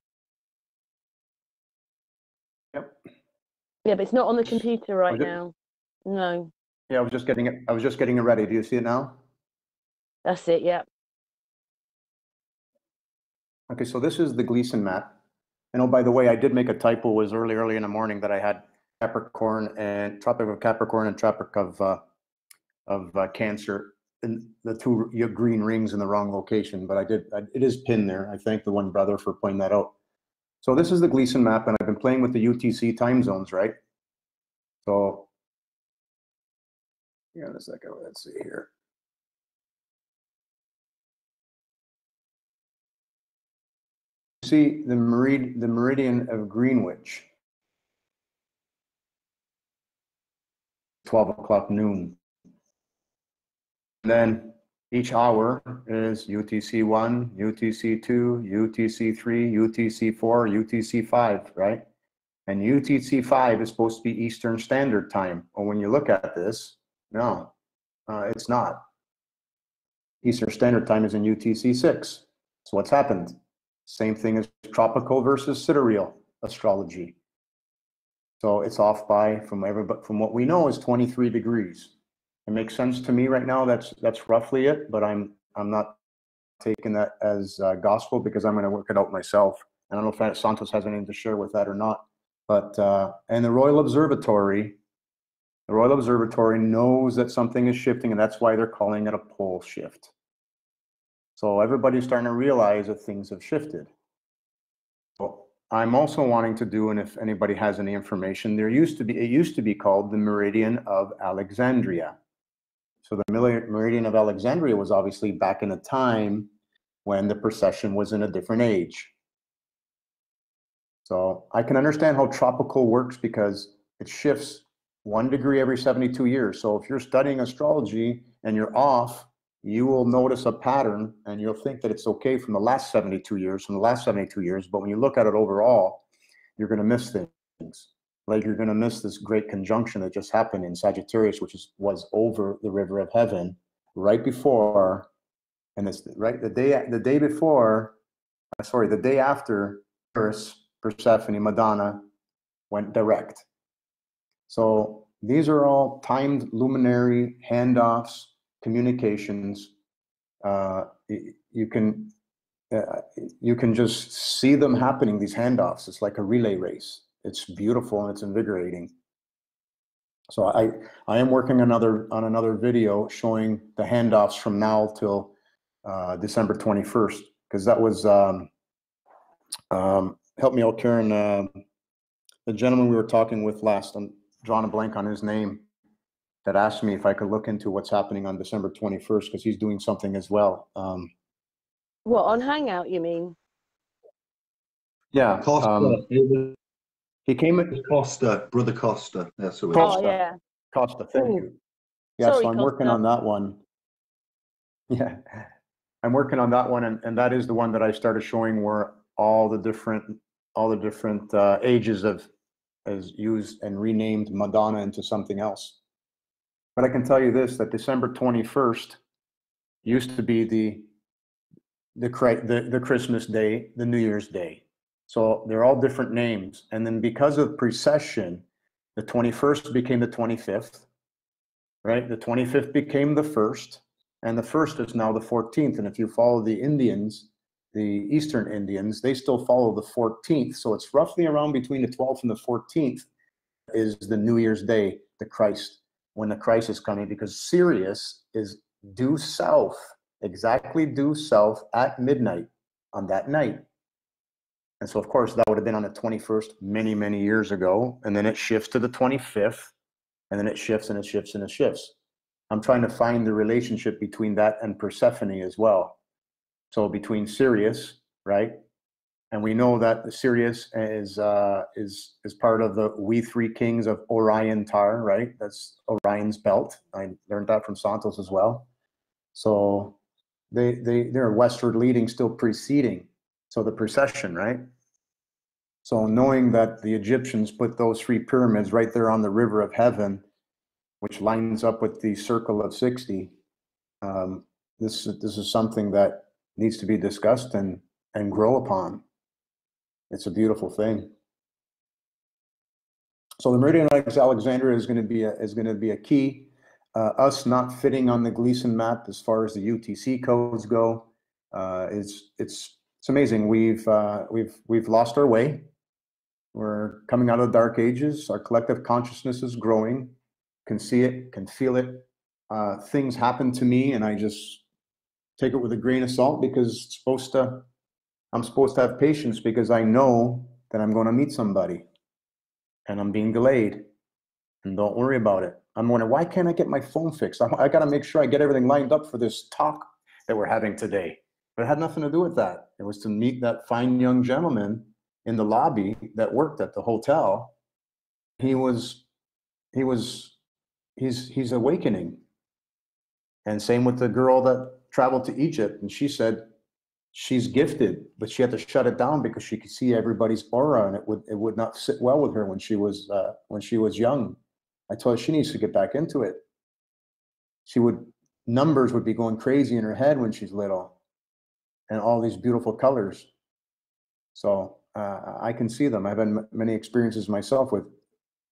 Yep. Yeah, but it's not on the computer right it? now. No, Yeah, I was just getting it. I was just getting it ready. Do you see it now? that's it. Yeah. Okay, so this is the Gleason map. And oh, by the way, I did make a typo. It was early, early in the morning that I had Capricorn and Tropic of Capricorn and Tropic of uh, of uh, Cancer, and the two green rings in the wrong location. But I did. I, it is pinned there. I thank the one brother for pointing that out. So this is the Gleason map, and I've been playing with the UTC time zones, right? So yeah, in a second. Let's see here. see the merid- the meridian of Greenwich. 12 o'clock noon. Then each hour is UTC 1, UTC 2, UTC 3, UTC 4, UTC 5, right? And UTC 5 is supposed to be Eastern Standard Time. But when you look at this, no, uh, it's not. Eastern Standard Time is in UTC 6. So what's happened? Same thing as tropical versus sidereal astrology. So it's off by from every, but from what we know is 23 degrees. It makes sense to me right now. That's that's roughly it, but I'm I'm not taking that as uh, gospel because I'm going to work it out myself. And I don't know if Santos has anything to share with that or not. But uh, and the Royal Observatory, the Royal Observatory knows that something is shifting, and that's why they're calling it a pole shift. So everybody's starting to realize that things have shifted. Well, I'm also wanting to do, and if anybody has any information, there used to be, it used to be called the Meridian of Alexandria. So the Meridian of Alexandria was obviously back in a time when the precession was in a different age. So I can understand how tropical works because it shifts one degree every 72 years. So if you're studying astrology and you're off, you will notice a pattern and you'll think that it's okay from the last 72 years, from the last 72 years. But when you look at it overall, you're going to miss things. Like you're going to miss this great conjunction that just happened in Sagittarius, which is, was over the river of heaven right before, and it's right the day the day before, uh, sorry, the day after Eris, Persephone, Madonna went direct. So these are all timed luminary handoffs communications. Uh, you can uh, you can just see them happening. These handoffs. It's like a relay race. It's beautiful and it's invigorating. So I I am working another on another video showing the handoffs from now till uh, December twenty first because that was um, um, help me out, Karen. Uh, the gentleman we were talking with last. I'm drawing a blank on his name that asked me if I could look into what's happening on December 21st because he's doing something as well. Um, What on Hangout? You mean? yeah, um, it was he came. in- Costa, brother Costa. That's who it Costa. is. Oh yeah. Costa, thank Ooh. you. Yeah, Sorry, so I'm working on that one. Yeah, I'm working on that one, and, and that is the one that I started showing where all the different, all the different uh, ages of, has used and renamed Madonna into something else. But I can tell you this, that December 21st used to be the, the, Chri- the, the Christmas day, the New Year's day. So they're all different names. And then because of precession, the 21st became the 25th, right? The 25th became the first, and the first is now the 14th. And if you follow the Indians, the Eastern Indians, they still follow the 14th. So it's roughly around between the 12th and the 14th is the New Year's Day, the Christ, when the Christ is coming, because Sirius is due south, exactly due south at midnight on that night. And so, of course, that would have been on the 21st many, many years ago. And then it shifts to the 25th, and then it shifts and it shifts and it shifts. I'm trying to find the relationship between that and Persephone as well. So between Sirius, right? And we know that the Sirius is uh, is is part of the we three kings of Orion Tar, right? That's Orion's belt. I learned that from Santos as well. So they they they're westward leading, still preceding. So the precession, right? So knowing that the Egyptians put those three pyramids right there on the river of heaven, which lines up with the circle of 60, um, this, this is something that needs to be discussed and, and grow upon. It's a beautiful thing. So the Meridian of Alexandria is going to be a, is going to be a key. Uh, us not fitting on the Gleason map as far as the UTC codes go uh, is it's it's amazing. We've uh, we've we've lost our way. We're coming out of the dark ages. Our collective consciousness is growing. Can see it, can feel it. Uh, things happen to me, and I just take it with a grain of salt because it's supposed to. I'm supposed to have patience because I know that I'm going to meet somebody, and I'm being delayed. And don't worry about it. I'm wondering why can't I get my phone fixed? I, I got to make sure I get everything lined up for this talk that we're having today. But it had nothing to do with that. It was to meet that fine young gentleman in the lobby that worked at the hotel. He was, he was, he's he's awakening. And same with the girl that traveled to Egypt, and she said she's gifted, but she had to shut it down because she could see everybody's aura, and it would it would not sit well with her when she was uh, when she was young. I told her she needs to get back into it. She would numbers would be going crazy in her head when she's little, and all these beautiful colors. So uh, I can see them. I've had m- many experiences myself with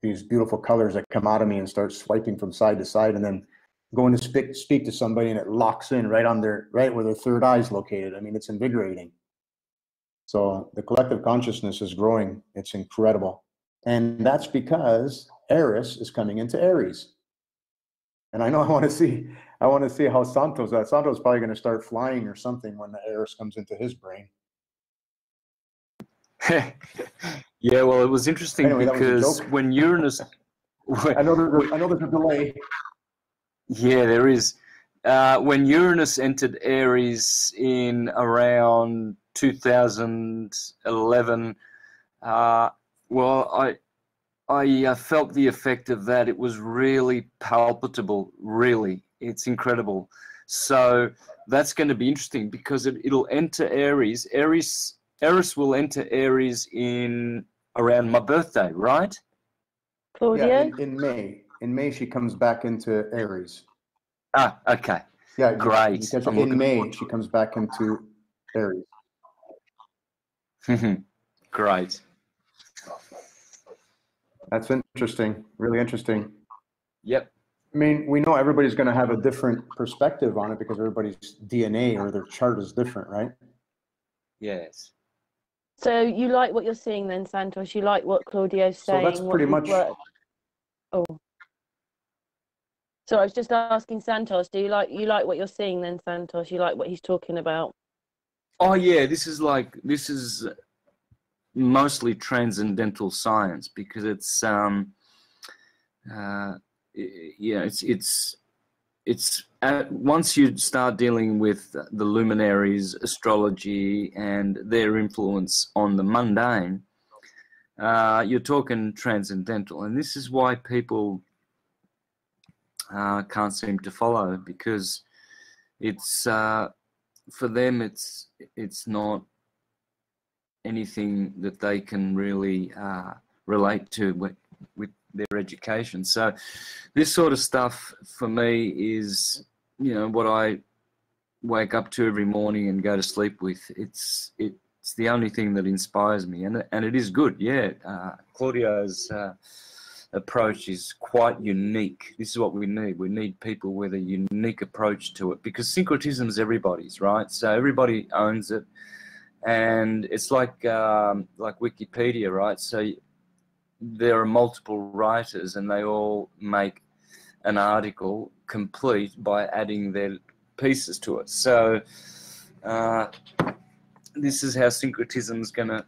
these beautiful colors that come out of me and start swiping from side to side, and then going to speak speak to somebody, and it locks in right on their right where their third eye is located. I mean, it's invigorating. So the collective consciousness is growing. It's incredible, and that's because Eris is coming into Aries. And I know I want to see I want to see how Santos. Uh, Santos probably going to start flying or something when the Eris comes into his brain. yeah, well, it was interesting Anyway, that was because when Uranus, I know there's a, I know there's a delay. yeah, there is. Uh, when Uranus entered Aries in around 2011, uh, well, I I uh, felt the effect of that. It was really palpable. Really, it's incredible. So that's going to be interesting because it, it'll enter Aries. Aries Eris will enter Aries in around my birthday, right? Claudio? Yeah, in, in May. In May, she comes back into Aries. Ah, okay. Yeah, Great. you catch it. I'm In May, she comes back into Aries. Great. That's interesting. Really interesting. Yep. I mean, we know everybody's going to have a different perspective on it because everybody's DNA or their chart is different, right? Yes. So you like what you're seeing then, Santos? You like what Claudio's saying? So that's pretty much- worked- Oh. So I was just asking Santos, do you like you like what you're seeing then, Santos? You like what he's talking about? Oh yeah, this is like this is mostly transcendental science because it's um uh yeah it's it's it's at, once you start dealing with the luminaries astrology and their influence on the mundane uh, you're talking transcendental. And this is why people uh, can't seem to follow because it's uh, for them it's it's not anything that they can really uh, relate to with, with their education. So this sort of stuff for me is you know what I wake up to every morning and go to sleep with. It's it's the only thing that inspires me, and and it is good. Yeah, uh, Claudio's uh, approach is quite unique. This is what we need. We need people with a unique approach to it because syncretism is everybody's, right? So everybody owns it, and it's like um, like Wikipedia, right? So there are multiple writers, and they all make an article complete by adding their pieces to it. So uh, this is how syncretism is going to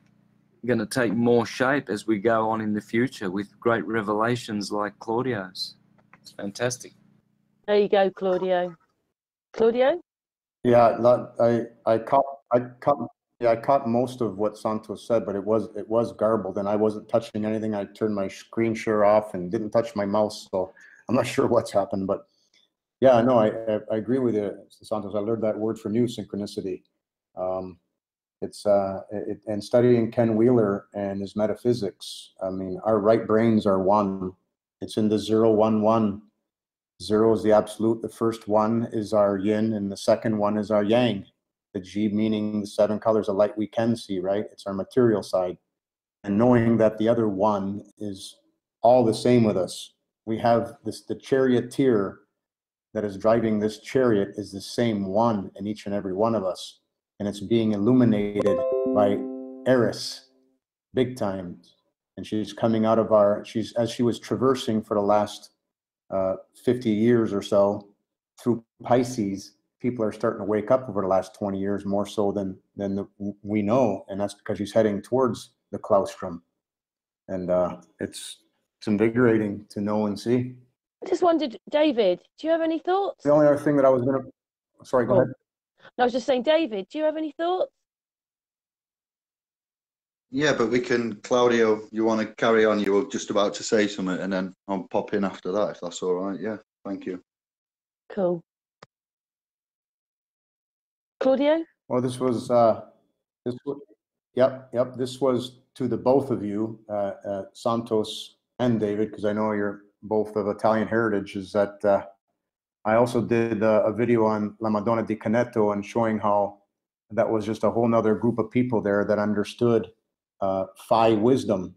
going to take more shape as we go on in the future with great revelations like Claudio's. It's fantastic. There you go, Claudio. Claudio? Yeah, not, I I caught I caught yeah I caught most of what Santos said, but it was it was garbled, and I wasn't touching anything. I turned my screen share off and didn't touch my mouse, so I'm not sure what's happened. But yeah, no, I I, I agree with you, Santos. I learned that word from you, synchronicity. Um, it's uh, it, and studying Ken Wheeler and his metaphysics. I mean, our right brains are one. It's in the zero one one. Zero is the absolute. The first one is our yin, and the second one is our yang. The G meaning the seven colors of light we can see, right? It's our material side. And knowing that the other one is all the same with us. We have this the charioteer that is driving this chariot is the same one in each and every one of us and it's being illuminated by Eris, big time. And she's coming out of our, she's, as she was traversing for the last uh, 50 years or so through Pisces, people are starting to wake up over the last 20 years more so than, than the, we know. And that's because he's heading towards the claustrum. And uh, it's, it's invigorating to know and see. I just wondered, David, do you have any thoughts? The only other thing that I was going to, sorry, go Oh. ahead. I was just saying, David, do you have any thoughts? Yeah, but we can, Claudio, you want to carry on? You were just about to say something, and then I'll pop in after that if that's all right. Yeah, thank you. Cool. Claudio? Well, this was, uh, this was, yep, yep, this was to the both of you, uh, uh, Santos and David, because I know you're both of Italian heritage, is that, uh, I also did uh, a video on La Madonna di Canneto and showing how that was just a whole nother group of people there that understood uh, phi wisdom,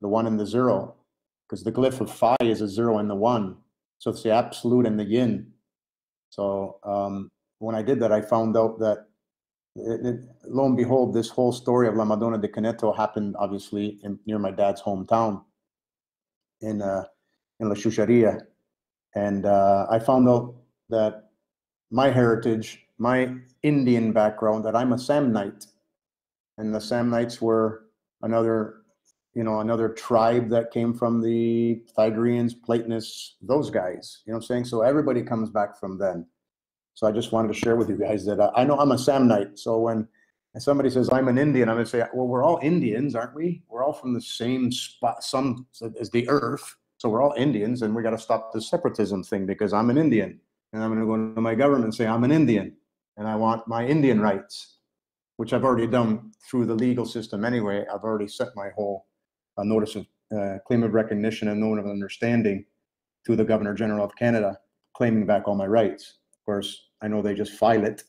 the one and the zero, because the glyph of phi is a zero and the one. So it's the absolute and the yin. So um, when I did that, I found out that it, it, lo and behold, this whole story of La Madonna de Canneto happened obviously in, near my dad's hometown in uh, in La Ciociaria. And uh, I found out that my heritage, my Indian background, that I'm a Samnite, and the Samnites were another, you know, another tribe that came from the Pythagoreans, Platonists, those guys. You know what I'm saying? So everybody comes back from them. So I just wanted to share with you guys that uh, I know I'm a Samnite. So when somebody says I'm an Indian, I'm gonna say, well, we're all Indians, aren't we? We're all from the same spot, some as the Earth. So we're all Indians, and we got to stop the separatism thing because I'm an Indian, and I'm going to go to my government and say I'm an Indian, and I want my Indian rights, which I've already done through the legal system anyway. I've already sent my whole uh, notice of uh, claim of recognition and note of understanding to the Governor General of Canada, claiming back all my rights. Course, I know they just file it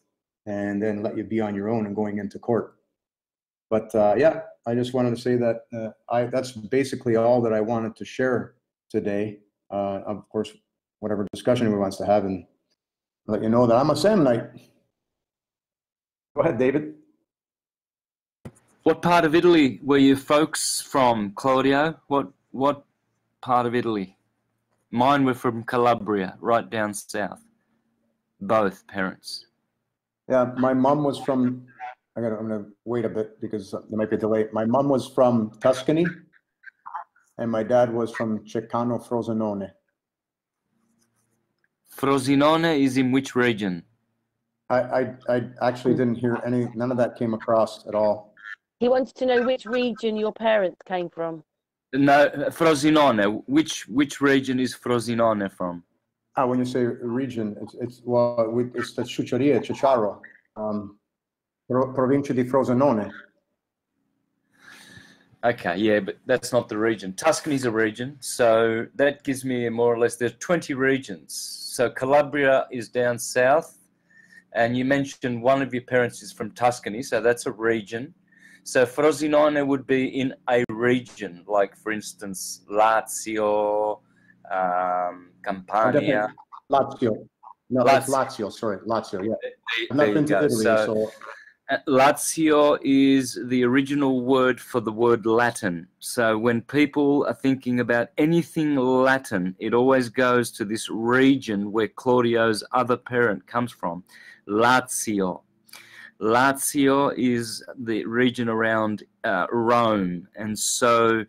and then let you be on your own and going into court. But uh, yeah, I just wanted to say that uh, I that's basically all that I wanted to share today. Uh, of course, whatever discussion we wants to have, and let you know that I'm a Samnite. Go ahead, David. What part of Italy were you folks from, Claudio? What what part of Italy? Mine were from Calabria, right down south. Both parents. Yeah, my mom was from. I got. I'm gonna wait a bit because there might be a delay. My mom was from Tuscany, and my dad was from Ceccano Frosinone. Frosinone is in which region? I, I, I actually didn't hear any. None of that came across at all. He wants to know which region your parents came from. No, Frosinone. Which which region is Frosinone from? Ah, when you say region, it's, it's well, we, it's the Ciociaria, Cicciaro, um, Pro, Provincia di Frosinone. Okay, yeah, but that's not the region. Tuscany's a region, so that gives me more or less. There's 20 regions. So Calabria is down south, and you mentioned one of your parents is from Tuscany, so that's a region. So Frosinone would be in a region, like for instance Lazio, um, Campania. Lazio. No, that's Lazio. Sorry, Lazio. Yeah, I've There not been to. Italy, So- so Uh, Lazio is the original word for the word Latin. So when people are thinking about anything Latin, it always goes to this region where Claudio's other parent comes from, Lazio. Lazio is the region around uh, Rome, and so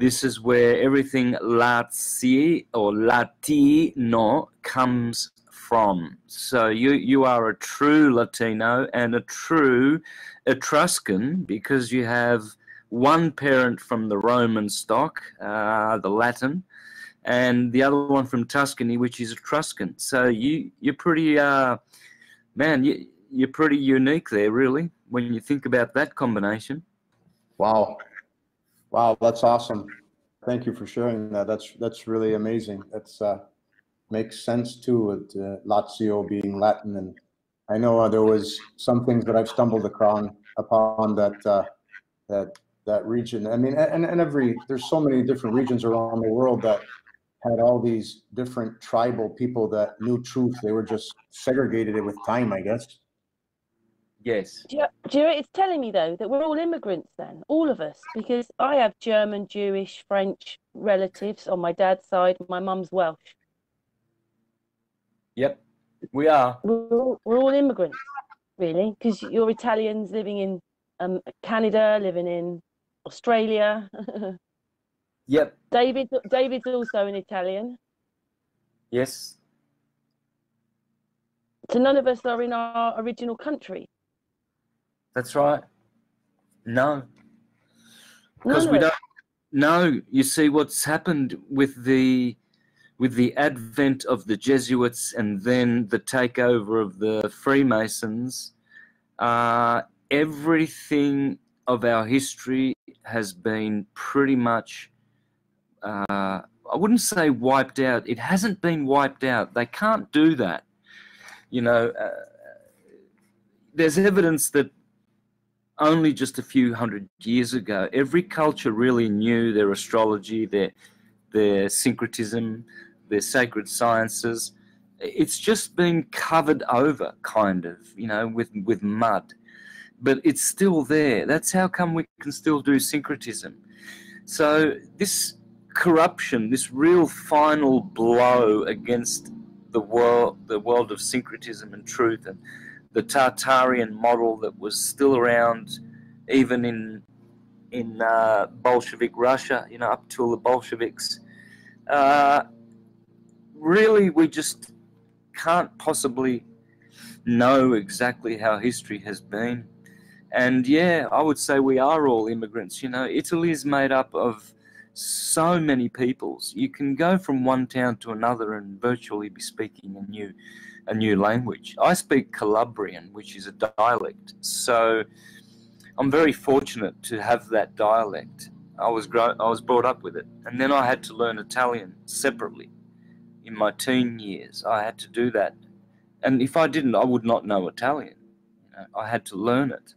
this is where everything Lazii or Latino comes from. So you you are a true Latino and a true Etruscan because you have one parent from the Roman stock, uh, the Latin, and the other one from Tuscany, which is Etruscan. So you you're pretty uh, man, you you're pretty unique there, really, when you think about that combination. wow, wow, that's awesome. Thank you for sharing that. That's that's really amazing. That's uh, makes sense too with uh, Lazio being Latin, and I know uh, there was some things that I've stumbled upon upon that uh, that that region. I mean, and, and every there's so many different regions around the world that had all these different tribal people that knew truth. They were just segregated it with time, I guess. Yes. Do you, do you it's telling me though that we're all immigrants then, all of us, because I have German, Jewish, French relatives on my dad's side. My mum's Welsh. Yep. We are. We're all, we're all immigrants, really, because you're Italians living in um, Canada, living in Australia. Yep. David, David's also an Italian. Yes. So none of us are in our original country. That's right. No. Because we don't know. You see what's happened with the with the advent of the jesuits and then the takeover of the freemasons uh, everything of our history has been pretty much uh, i wouldn't say wiped out. It hasn't been wiped out. They can't do that. You know uh, there's evidence that only just a few hundred years ago, every culture really knew their astrology, their their syncretism, their sacred sciences. It's just been covered over, kind of, you know, with with mud, but it's still there. That's how come we can still do syncretism. So this corruption, this real final blow against the world, the world of syncretism and truth, and the Tartarian model that was still around even in in uh, Bolshevik Russia, you know, up till the Bolsheviks. Uh, really, we just can't possibly know exactly how history has been. And yeah, I would say we are all immigrants. You know, Italy is made up of so many peoples. You can go from one town to another and virtually be speaking a new a new language. I speak Calabrian, which is a dialect. So I'm very fortunate to have that dialect. I was grow- I was brought up with it, and then I had to learn Italian separately in my teen years. I had to do that, and if I didn't, I would not know Italian. You know, I had to learn it,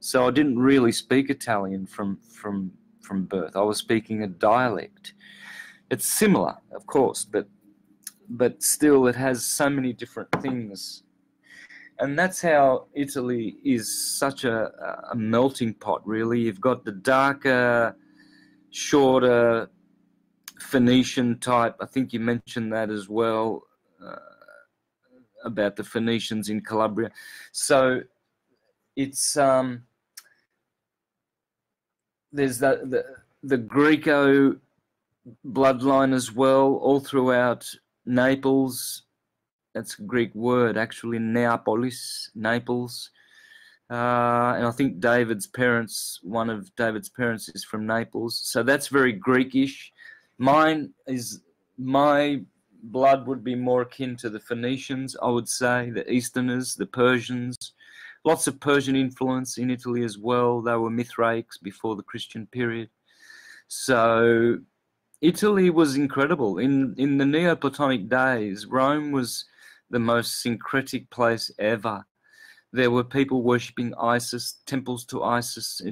so I didn't really speak Italian from from from birth. I was speaking a dialect. It's similar, of course, but but still, it has so many different things and that's how Italy is such a, a melting pot, really. You've got the darker, shorter Phoenician type. I think you mentioned that as well uh, about the Phoenicians in Calabria. So it's um, there's the, the the Greco bloodline as well, all throughout Naples, that's a Greek word, actually, Neapolis, Naples. Uh, and I think David's parents, one of David's parents is from Naples. So that's very Greekish. Mine is, my blood would be more akin to the Phoenicians, I would say, the Easterners, the Persians. Lots of Persian influence in Italy as well. They were Mithraics before the Christian period. So Italy was incredible. In in the Neoplatonic days, Rome was the most syncretic place ever. There were people worshipping Isis, temples to Isis,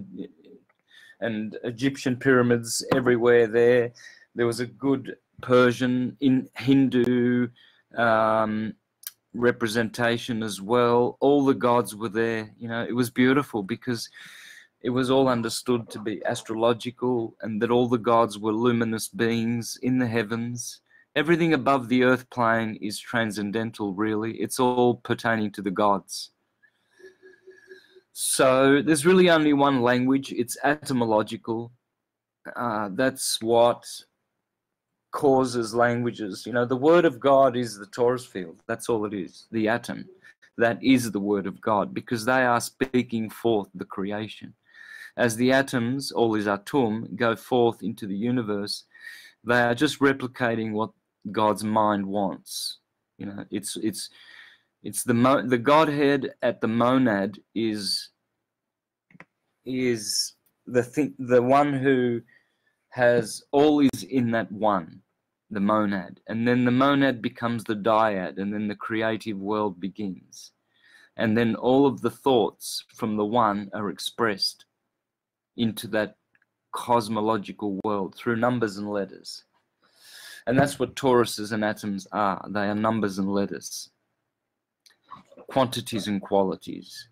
and Egyptian pyramids everywhere there. There was a good Persian, in Hindu um, representation as well. All the gods were there. You know, it was beautiful because it was all understood to be astrological and that all the gods were luminous beings in the heavens. Everything above the earth plane is transcendental, really. It's all pertaining to the gods. So there's really only one language, it's etymological. Uh, that's what causes languages. You know, the word of God is the torus field. That's all it is, the atom. That is the word of God because they are speaking forth the creation. As the atoms, all is atum, go forth into the universe, they are just replicating what God's mind wants. You know, it's it's it's the mo- the Godhead at the monad is is the thing the one who has all is in that one, the monad, and then the monad becomes the dyad, and then the creative world begins, and then all of the thoughts from the one are expressed into that cosmological world through numbers and letters. And that's what toruses and atoms are. They are numbers and letters, quantities and qualities,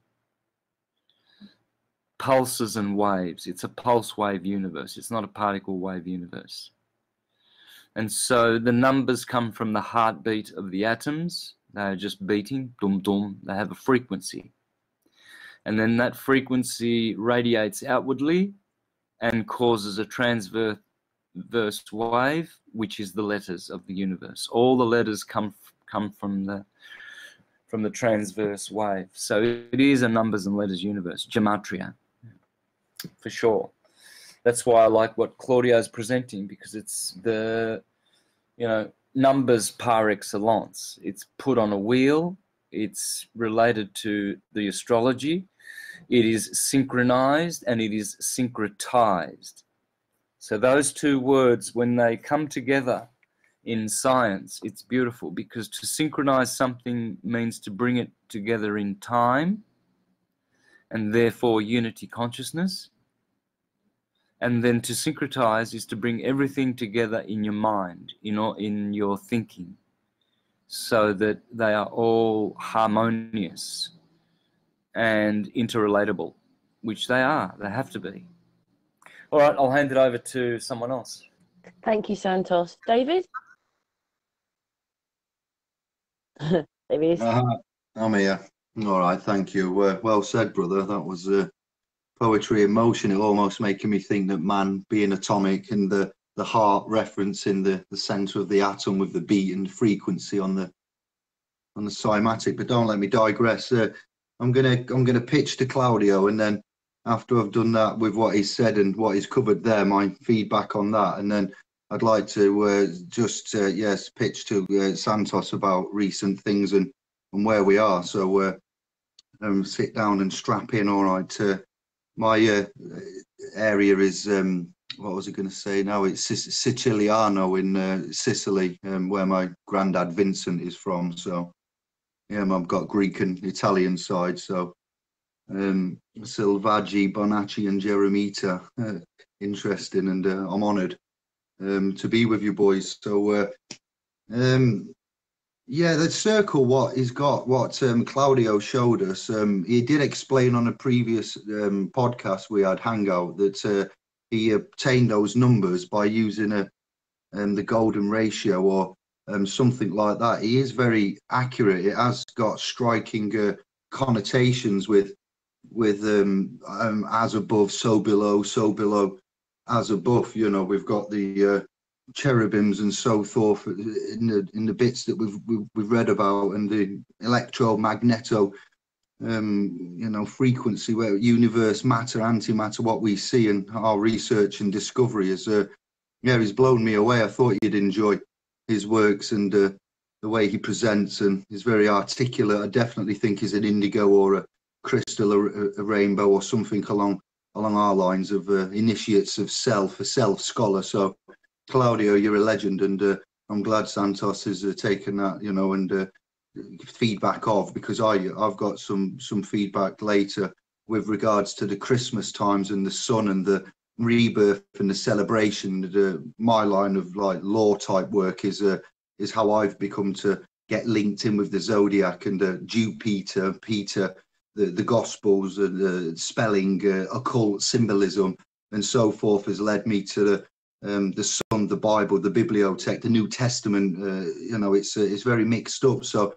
pulses and waves. It's a pulse wave universe, it's not a particle wave universe. And so the numbers come from the heartbeat of the atoms. They are just beating, dum dum. They have a frequency. And then that frequency radiates outwardly and causes a transverse wave, which is the letters of the universe. All the letters come come from the from the transverse wave. So it is a numbers and letters universe, gematria, for sure. That's why I like what Claudio is presenting because it's the you know numbers par excellence. It's put on a wheel. It's related to the astrology. It is synchronized and it is syncretized. So those two words, when they come together in science, it's beautiful because to synchronize something means to bring it together in time and therefore unity consciousness. And then to syncretize is to bring everything together in your mind, in, all, in your thinking, so that they are all harmonious and interrelatable, which they are, they have to be. All right, I'll hand it over to someone else. Thank you, Santos. David? there he is. Uh, I'm here. All right, thank you. Uh, well said, brother. That was uh, poetry in motion. It almost making me think that man being atomic and the the heart reference in the the center of the atom with the beat and frequency on the on the cymatic. But don't let me digress. Uh, I'm gonna I'm gonna pitch to Claudio, and then after I've done that with what he said and what he's covered there, my feedback on that, and then I'd like to uh, just uh, yes pitch to uh, Santos about recent things and and where we are. So uh, um, sit down and strap in. All right. Uh, my uh, area is um, what was I going to say? Now it's Siciliano in Sicily, um, where my granddad Vincent is from. So yeah, I've got Greek and Italian side. So um, Selvaggi, Bonacci, and Jeremita. Uh, interesting, and uh, I'm honoured um, to be with you boys. So, uh, um, yeah, the circle, what he's got, what um, Claudio showed us, um, he did explain on a previous um, podcast we had, Hangout, that uh, he obtained those numbers by using a um, the golden ratio or um, something like that. He is very accurate. It has got striking uh, connotations with with um, um, as above, so below, so below, as above. You know, we've got the uh, cherubims and so forth in the in the bits that we've we've read about, and the electromagneto, um, you know, frequency where universe, matter, antimatter, what we see, and our research and discovery is, uh, yeah, it's blown me away. I thought you'd enjoy his works and uh, the way he presents and is very articulate. I definitely think he's an indigo or a crystal or a, rainbow or something along along our lines of uh, initiates of self, a self scholar. So, Claudio, you're a legend, and uh, I'm glad Santos has uh, taken that, you know, and uh, feedback of because I I've got some some feedback later with regards to the Christmas times and the sun and the rebirth and the celebration. My line of like law type work is uh, is how I've become to get linked in with the zodiac and uh, Jupiter, Peter, the the Gospels, and the spelling, uh, occult symbolism, and so forth has led me to the um, the Sun, the Bible, the Bibliotech, the New Testament. Uh, you know, it's uh, it's very mixed up. So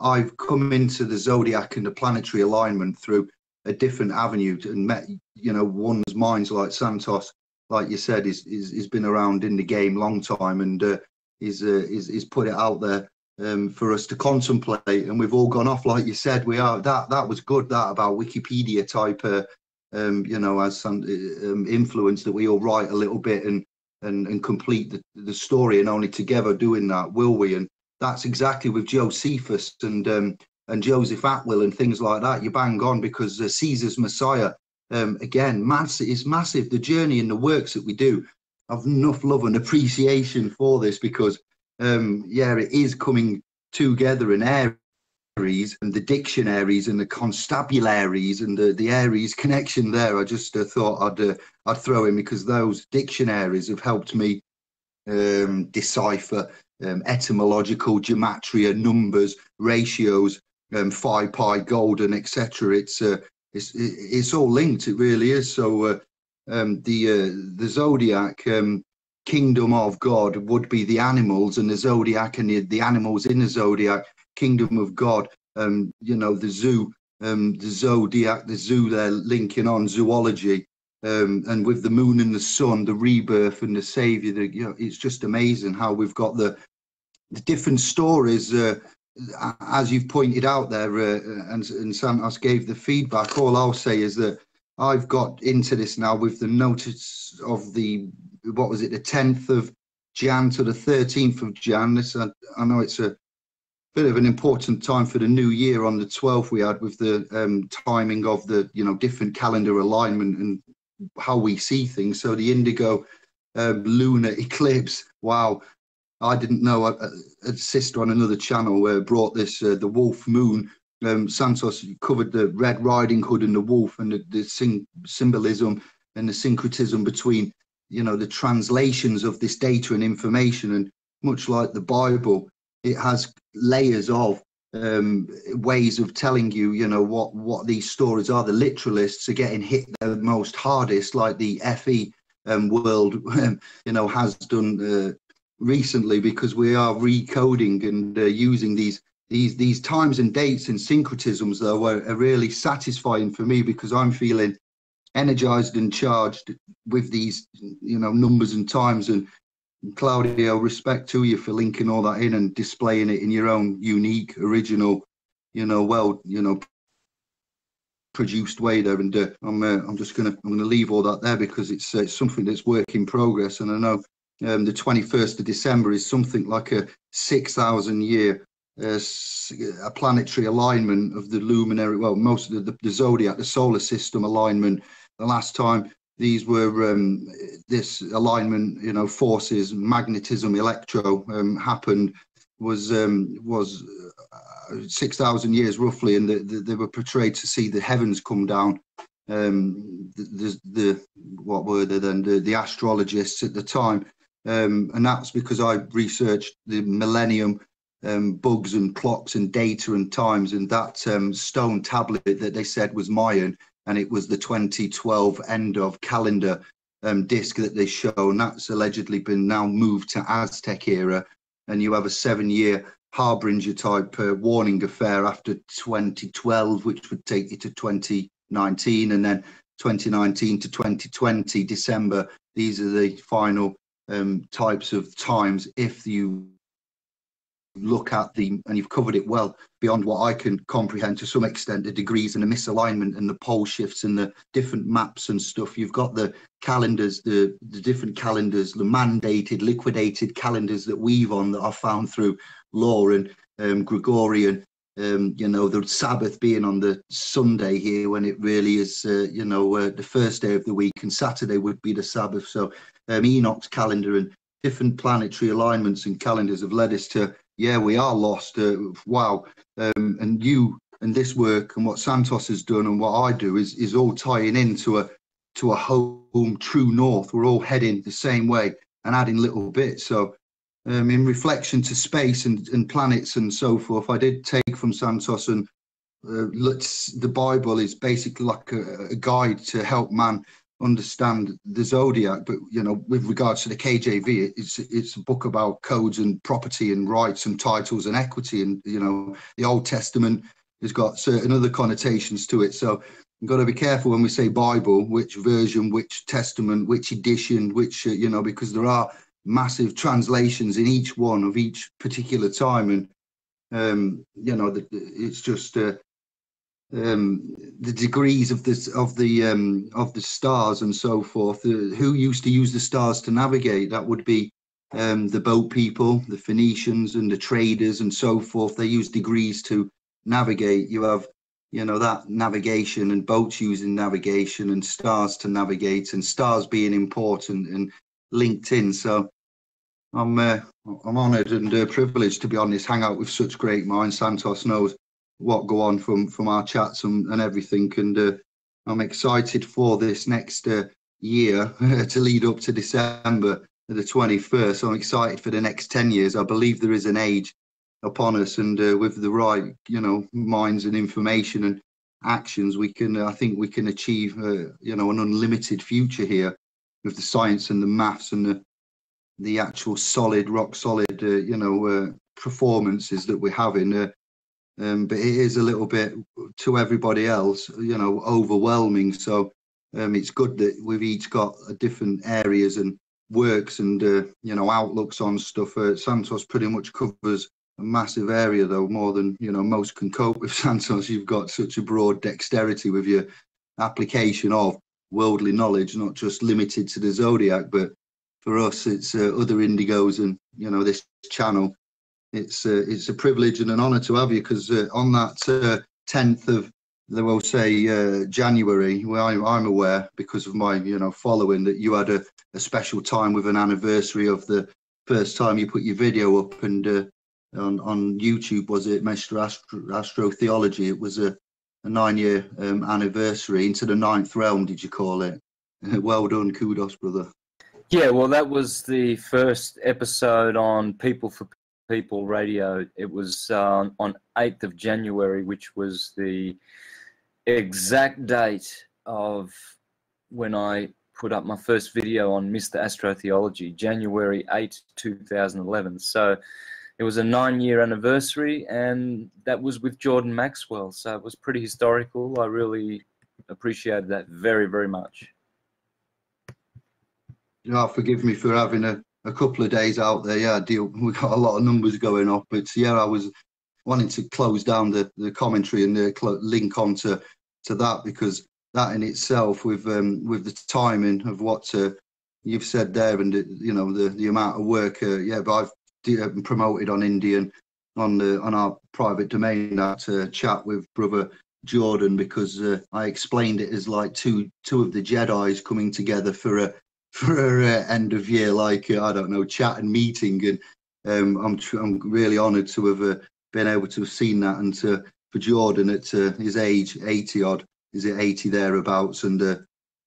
I've come into the zodiac and the planetary alignment through a different avenue and met you know one's minds like Santos, like you said, is is, is been around in the game long time and uh, is, uh, is is put it out there um, for us to contemplate. And we've all gone off, like you said, we are that that was good that about Wikipedia type. Uh, um, you know, as some um, influence that we all write a little bit and and and complete the, the story, and only together doing that will we? And that's exactly with Josephus and um, and Joseph Atwill and things like that. You bang on because uh, Caesar's Messiah, um, again, massive is massive. The journey and the works that we do, I've enough love and appreciation for this because, um, yeah, it is coming together in Aries and the dictionaries and the constabularies and the, the Aries connection there. I just uh, thought I'd uh, I'd throw in because those dictionaries have helped me um, decipher um, etymological gematria, numbers, ratios, um, phi, pi, golden, etc. It's uh, it's it's all linked. It really is. So uh, um, the uh, the zodiac um, kingdom of God would be the animals, and the zodiac and the, the animals in the zodiac kingdom of God. Um, you know the zoo, um, the zodiac, the zoo. They're linking on zoology. Um, and with the moon and the sun, the rebirth and the savior, the, you know, it's just amazing how we've got the the different stories uh, as you've pointed out there, uh, and, and Santos gave the feedback, all I'll say is that I've got into this now with the notice of the, what was it, the 10th of Jan to the 13th of Jan. This, I, I know it's a bit of an important time for the new year on the 12th we had with the um, timing of the, you know, different calendar alignment and how we see things. So the indigo um, lunar eclipse, wow, I didn't know. A, a sister on another channel uh, brought this uh, the Wolf Moon. Um, Santos covered the Red Riding Hood and the wolf and the, the sing, symbolism and the syncretism between you know the translations of this data and information. And much like the Bible, it has layers of um, ways of telling you, you know, what what these stories are. The literalists are getting hit the most hardest, like the FE um, world, um, you know, has done uh, recently because we are recoding and uh, using these these these times and dates and syncretisms though are, are, really satisfying for me because I'm feeling energized and charged with these you know numbers and times. And Claudio respect to you for linking all that in and displaying it in your own unique original you know well you know produced way there. And uh, I'm uh, I'm just gonna I'm gonna leave all that there because it's, uh, it's something that's work in progress. And I know um, the 21st of December is something like a 6,000 year uh, a planetary alignment of the luminary, well, most of the, the, zodiac, the solar system alignment. The last time these were um, this alignment, you know, forces, magnetism, electro um, happened was um, was uh, six thousand years roughly, and the, the, they were portrayed to see the heavens come down. Um, the, the, the what were they then? The, the astrologists at the time um, and that's because I researched the millennium um, bugs and clocks and data and times, and that um, stone tablet that they said was Mayan, and it was the 2012 end of calendar um, disc that they show, and that's allegedly been now moved to Aztec era, and you have a seven-year harbinger type uh, warning affair after 2012, which would take you to 2019, and then 2019 to 2020 December. These are the final um, types of times if you look at the, and you've covered it well beyond what I can comprehend to some extent, the degrees and the misalignment and the pole shifts and the different maps and stuff. You've got the calendars, the, the different calendars, the mandated, liquidated calendars that weave on that are found through law and um, Gregorian. Um, you know, the Sabbath being on the Sunday here when it really is, uh, you know, uh, the first day of the week and Saturday would be the Sabbath. So um, Enoch's calendar and different planetary alignments and calendars have led us to yeah, we are lost. Uh, wow. Um, and you and this work and what Santos has done and what I do is is all tying into a to a home true north. We're all heading the same way and adding little bits. So um, in reflection to space and, and planets and so forth, I did take from Santos and uh, let's the Bible is basically like a, a guide to help man understand the zodiac but you know with regards to the kjv it's it's a book about codes and property and rights and titles and equity and you know the old testament has got certain other connotations to it. So you've got to be careful when we say bible which version which testament which edition which uh, you know because there are massive translations in each one of each particular time. And um you know the, it's just uh, um, the degrees of this of the um, of the stars and so forth. Uh, who used to use the stars to navigate? That would be um, the boat people, the Phoenicians, and the traders and so forth. They use degrees to navigate. You have you know that navigation and boats using navigation and stars to navigate and stars being important and linked in. So I'm uh, I'm honoured and uh, privileged to be on this hangout with such great minds. Santos knows what go on from from our chats and, and everything. And uh, I'm excited for this next uh, year to lead up to December the 21st. I'm excited for the next 10 years. I believe there is an age upon us, and uh, with the right, you know, minds and information and actions, we can. Uh, I think we can achieve, uh, you know, an unlimited future here with the science and the maths and the the actual solid, rock solid, uh, you know, performances that we're having um, but it is a little bit to everybody else, you know, overwhelming. So um, it's good that we've each got different areas and works and uh, you know outlooks on stuff. Uh, Santos pretty much covers a massive area, though more than you know most can cope with. Santos, you've got such a broad dexterity with your application of worldly knowledge, not just limited to the zodiac, but for us, it's uh, other indigos and you know this channel it's uh, it's a privilege and an honour to have you because uh, on that 10th uh, of they will say uh, January, well, I'm, I'm, aware because of my you know following that you had a, a, special time with an anniversary of the first time you put your video up and uh, on on YouTube was it Mr. Astro, Astro Theology? It was a, a nine year um, anniversary into the ninth realm. Did you call it? well done, kudos, brother. Yeah, well, that was the first episode on People for People Radio. It was um, on 8th of January, which was the exact date of when I put up my first video on Mr. Astrotheology, January 8, 2011. So it was a nine year anniversary, and that was with Jordan Maxwell. So it was pretty historical. I really appreciated that very, very much. Yeah, forgive me for having a a couple of days out there. Yeah, deal. We got a lot of numbers going up, but yeah, I was wanting to close down the, the commentary and the link on to, to that because that in itself, with um, with the timing of what uh, you've said there, and the, you know the the amount of work. Uh, yeah, but I've uh, promoted on Indian on the on our private domain that uh, chat with brother Jordan because uh, I explained it as like two two of the Jedi's coming together for a for uh, end of year like uh, I don't know chat and meeting, and um, I'm I'm really honoured to have uh, been able to have seen that and to, for Jordan at uh, his age, 80 odd, is it 80 thereabouts, and uh,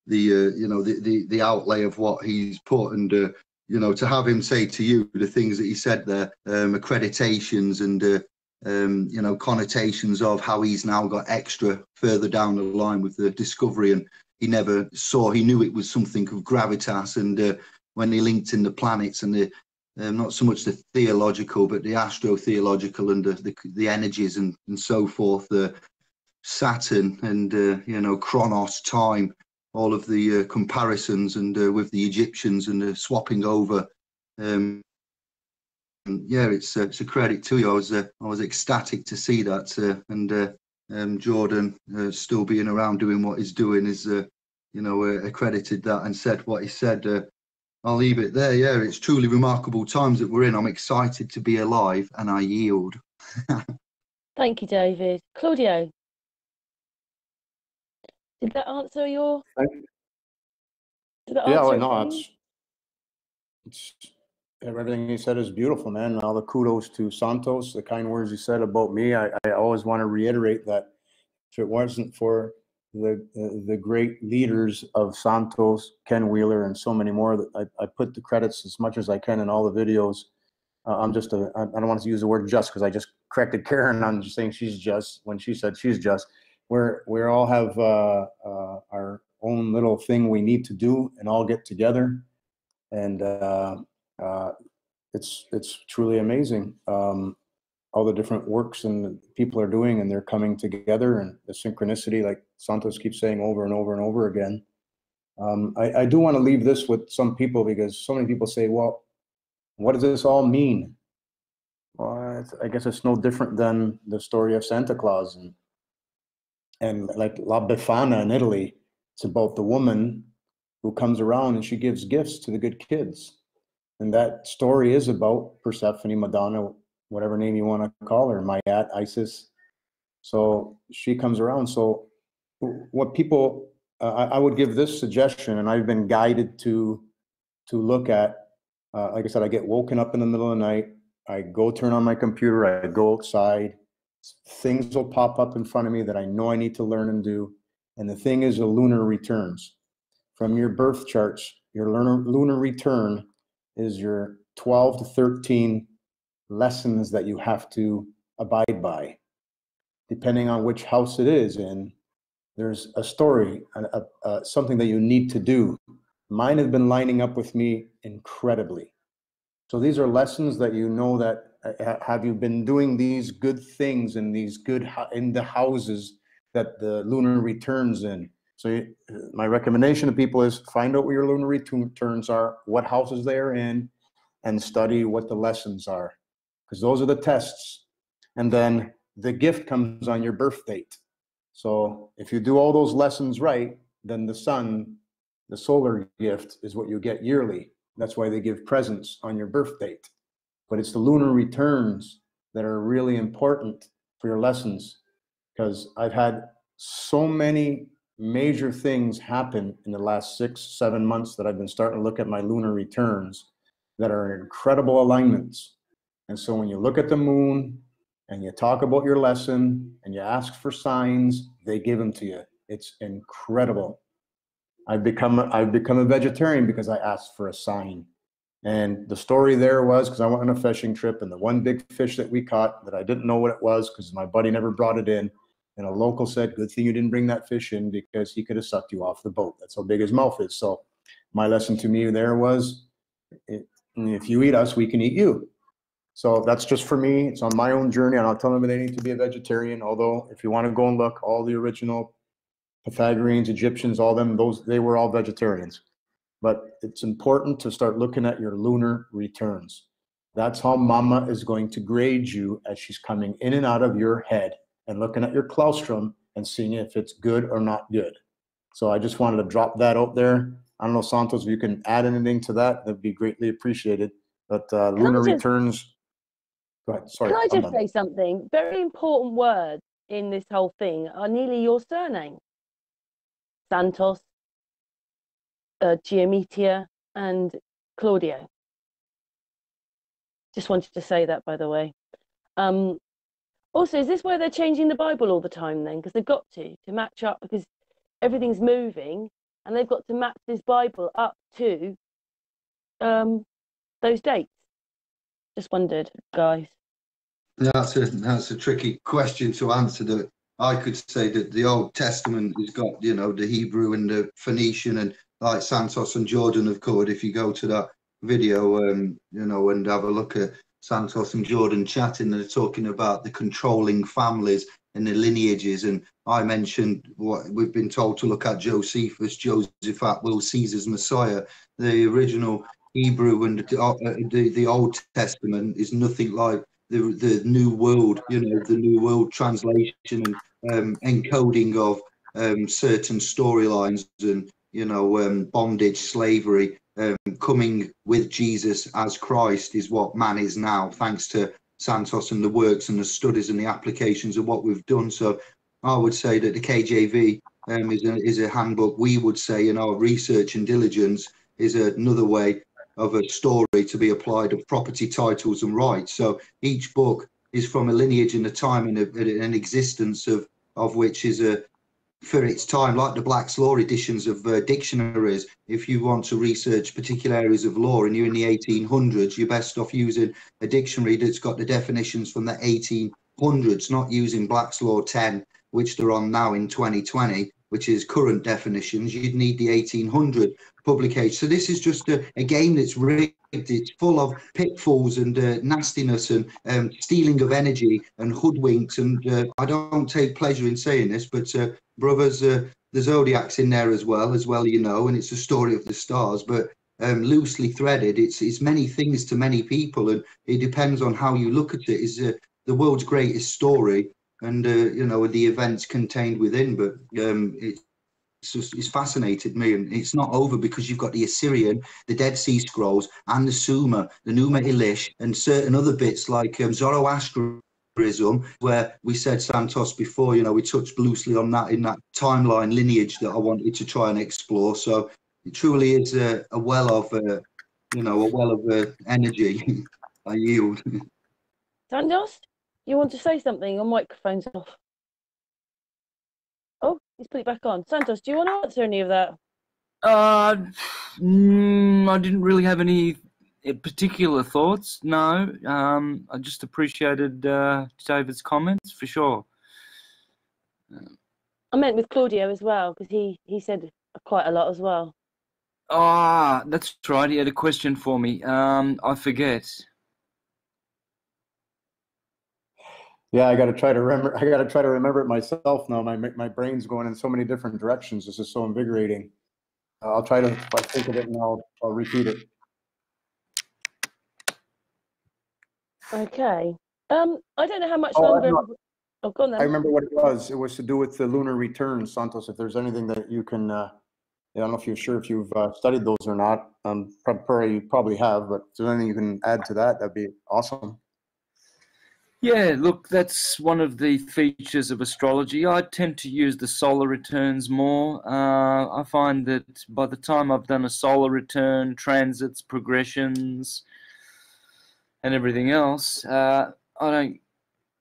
the uh, you know the, the the outlay of what he's put and you know to have him say to you the things that he said there, um, accreditations and. Um, you know connotations of how he's now got extra further down the line with the discovery and he never saw. He knew it was something of gravitas, and uh, when he linked in the planets and the um, not so much the theological, but the astrotheological and the the, the energies and and so forth. The Saturn and uh, you know Chronos, time, all of the uh, comparisons and uh, with the Egyptians and the swapping over. Um, yeah, it's uh, it's a credit to you. I was uh, I was ecstatic to see that, uh, and uh, um, Jordan uh, still being around doing what he's doing is, uh, you know, accredited that and said what he said. I'll leave it there. Yeah, it's truly remarkable times that we're in. I'm excited to be alive, and I yield. Thank you, David. Claudio, did that answer your? Did that yeah, answer well, no, it's, it's everything he said is beautiful, man. And all the kudos to Santos, the kind words he said about me. I, I always want to reiterate that if it wasn't for the the great leaders of Santos, Ken Wheeler, and so many more, I, I put the credits as much as I can in all the videos. Uh, I'm just a, I don't want to use the word just because I just corrected Karen on just saying she's just when she said she's just. We're we all have uh, uh, our own little thing we need to do and all get together and uh, uh, it's it's truly amazing um, all the different works and people are doing and they're coming together and the synchronicity like santos keeps saying over and over and over again. Um, I, I do want to leave this with some people because so many people say well what does this all mean? Well i guess it's no different than the story of santa claus and and like la befana in italy it's about the woman who comes around and she gives gifts to the good kids and that story is about Persephone, Madonna, whatever name you want to call her, Mayat, Isis. So she comes around. So what people, uh, I, would give this suggestion, and I've been guided to to look at. Uh, like I said, I get woken up in the middle of the night. I go turn on my computer. I go outside. Things will pop up in front of me that I know I need to learn and do. And the thing is, the lunar returns from your birth charts. Your lunar lunar return is your 12 to 13 lessons that you have to abide by. Depending on which house it is in, there's a story, a, a, something that you need to do. Mine have been lining up with me incredibly. So these are lessons that you know that uh, have you been doing these good things in these good in the houses that the lunar returns in so my recommendation to people is find out what your lunar returns are, what houses they are in, and study what the lessons are, because those are the tests. And then the gift comes on your birth date. So if you do all those lessons right, then the sun, the solar gift, is what you get yearly. That's why they give presents on your birth date. But it's the lunar returns that are really important for your lessons, because I've had so many major things happen in the last six, seven months that I've been starting to look at my lunar returns that are incredible alignments. And so when you look at the moon and you talk about your lesson and you ask for signs, they give them to you. It's incredible. I've become I've become a vegetarian because I asked for a sign. And the story there was because I went on a fishing trip, and the one big fish that we caught that I didn't know what it was because my buddy never brought it in and a local said, Good thing you didn't bring that fish in because he could have sucked you off the boat. That's how big his mouth is. So, my lesson to me there was if you eat us, we can eat you. So, that's just for me. It's on my own journey. I'm not telling them they need to be a vegetarian. Although, if you want to go and look, all the original Pythagoreans, Egyptians, all them, those they were all vegetarians. But it's important to start looking at your lunar returns. That's how mama is going to grade you as she's coming in and out of your head and looking at your claustrum and seeing if it's good or not good. So I just wanted to drop that out there. I don't know, Santos, if you can add anything to that, that'd be greatly appreciated. But uh, lunar just, returns. Go ahead. Sorry. Can I just say something? Very important words in this whole thing are nearly your surname Santos, uh, Giametia, and Claudio. Just wanted to say that, by the way. Um, also, is this why they're changing the Bible all the time then? Because they've got to to match up because everything's moving, and they've got to match this Bible up to um, those dates. Just wondered, guys. That's a that's a tricky question to answer. That I could say that the Old Testament has got you know the Hebrew and the Phoenician and like Santos and Jordan have covered. If you go to that video, um, you know, and have a look at Santos and Jordan chatting, and talking about the controlling families and the lineages. And I mentioned what we've been told to look at Josephus, Josephat, Will Caesar's Messiah, the original Hebrew and uh, the, the Old Testament is nothing like the the New World. You know, the New World translation and um, encoding of um, certain storylines and you know um, bondage, slavery. Um, coming with Jesus as Christ is what man is now, thanks to Santos and the works and the studies and the applications of what we've done. So I would say that the KJV um, is, a, is a handbook. We would say in our research and diligence is another way of a story to be applied of property titles and rights. So each book is from a lineage and a time and a, an existence of of which is a for its time, like the Black's Law editions of uh, dictionaries. If you want to research particular areas of law and you're in the 1800s, you're best off using a dictionary that's got the definitions from the 1800s, not using Black's Law 10 which they're on now in 2020, which is current definitions, you'd need the 1800 publication. So this is just a, a game that's rigged. It's full of pitfalls and uh, nastiness and um, stealing of energy and hoodwinks. And uh, I don't take pleasure in saying this, but uh, brothers, uh, the Zodiac's in there as well, as well, you know, and it's a story of the stars. But um, loosely threaded. It's it's many things to many people, and it depends on how you look at it. Is uh, the world's greatest story, and uh, you know the events contained within. But um, it's it's fascinated me, and it's not over because you've got the Assyrian, the Dead Sea Scrolls, and the Sumer, the Enuma Elish, and certain other bits like um, Zoroastrianism, where we said Santos before. You know, we touched loosely on that in that timeline lineage that I wanted to try and explore. So it truly is a, a well of, uh, you know, a well of uh, energy. I yield. Santos? You want to say something? Your microphone's off. Oh, he's put it back on. Santos, do you want to answer any of that? Uh, mm, I didn't really have any particular thoughts. No, um, I just appreciated uh, David's comments for sure. I meant with Claudio as well because he he said quite a lot as well. Ah, that's right. He had a question for me. Um, I forget. Yeah, I got to try to remember. I got to try to remember it myself now. My my brain's going in so many different directions. This is so invigorating. Uh, I'll try to if I think of it and I'll I'll repeat it. Okay. Um, I don't know how much Oh, I longer. know. Oh, go on then. I remember what it was. It was to do with the lunar return, Santos. If there's anything that you can, uh, I don't know if you're sure if you've uh, studied those or not. Um, probably you probably have, but if there's anything you can add to that, that'd be awesome. Yeah, look, that's one of the features of astrology. I tend to use the solar returns more. Uh, I find that by the time I've done a solar return, transits, progressions, and everything else, uh, I don't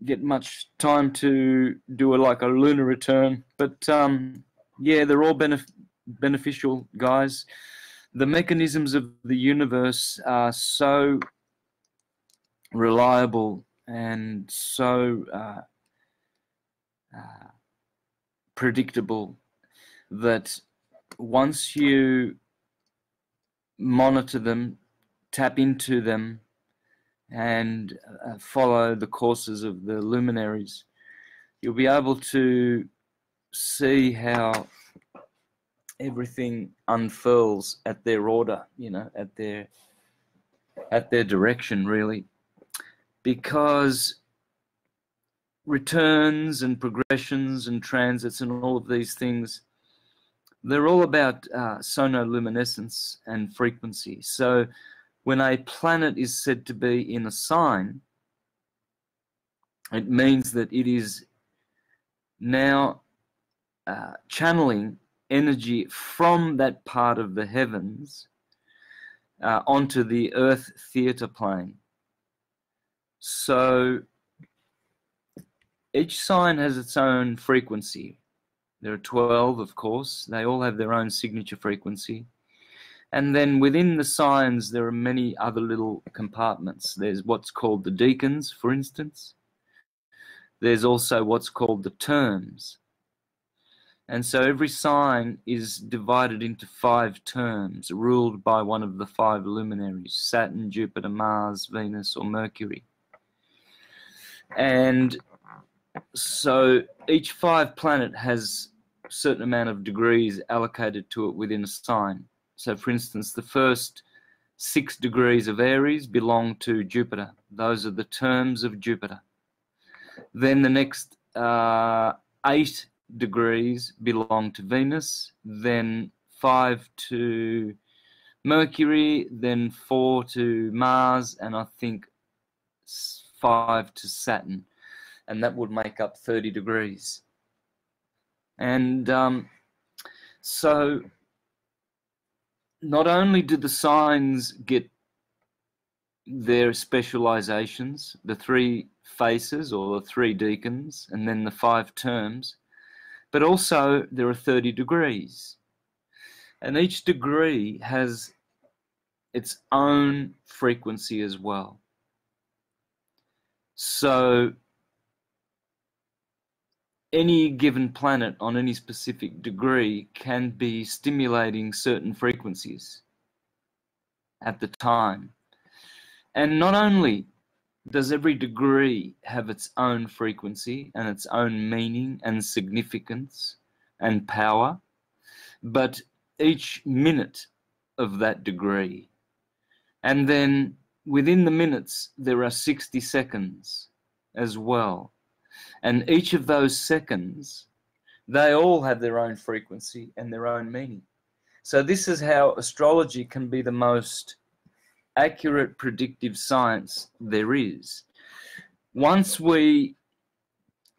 get much time to do a, like a lunar return. But um, yeah, they're all benef- beneficial, guys. The mechanisms of the universe are so reliable and so uh, uh, predictable that once you monitor them, tap into them, and uh, follow the courses of the luminaries, you'll be able to see how everything unfurls at their order, you know, at their at their direction, really. Because returns and progressions and transits and all of these things they're all about uh, sonoluminescence and frequency. So when a planet is said to be in a sign it means that it is now uh, channeling energy from that part of the heavens uh, onto the earth theater plane so each sign has its own frequency. There are 12, of course. They all have their own signature frequency. And then within the signs, there are many other little compartments. There's what's called the decans, for instance. There's also what's called the terms. And so every sign is divided into five terms, ruled by one of the five luminaries Saturn, Jupiter, Mars, Venus, or Mercury. And so each five planet has a certain amount of degrees allocated to it within a sign. So, for instance, the first six degrees of Aries belong to Jupiter. Those are the terms of Jupiter. Then the next uh, eight degrees belong to Venus, then five to Mercury, then four to Mars, and I think five to Saturn. And that would make up 30 degrees. And um, so not only do the signs get their specializations, the three faces or the three decans, and then the five terms, but also there are 30 degrees. And each degree has its own frequency as well. So any given planet on any specific degree can be stimulating certain frequencies at the time. And not only does every degree have its own frequency and its own meaning and significance and power, but each minute of that degree. And then within the minutes, there are 60 seconds as well. And each of those seconds, they all have their own frequency and their own meaning. So, this is how astrology can be the most accurate predictive science there is. Once we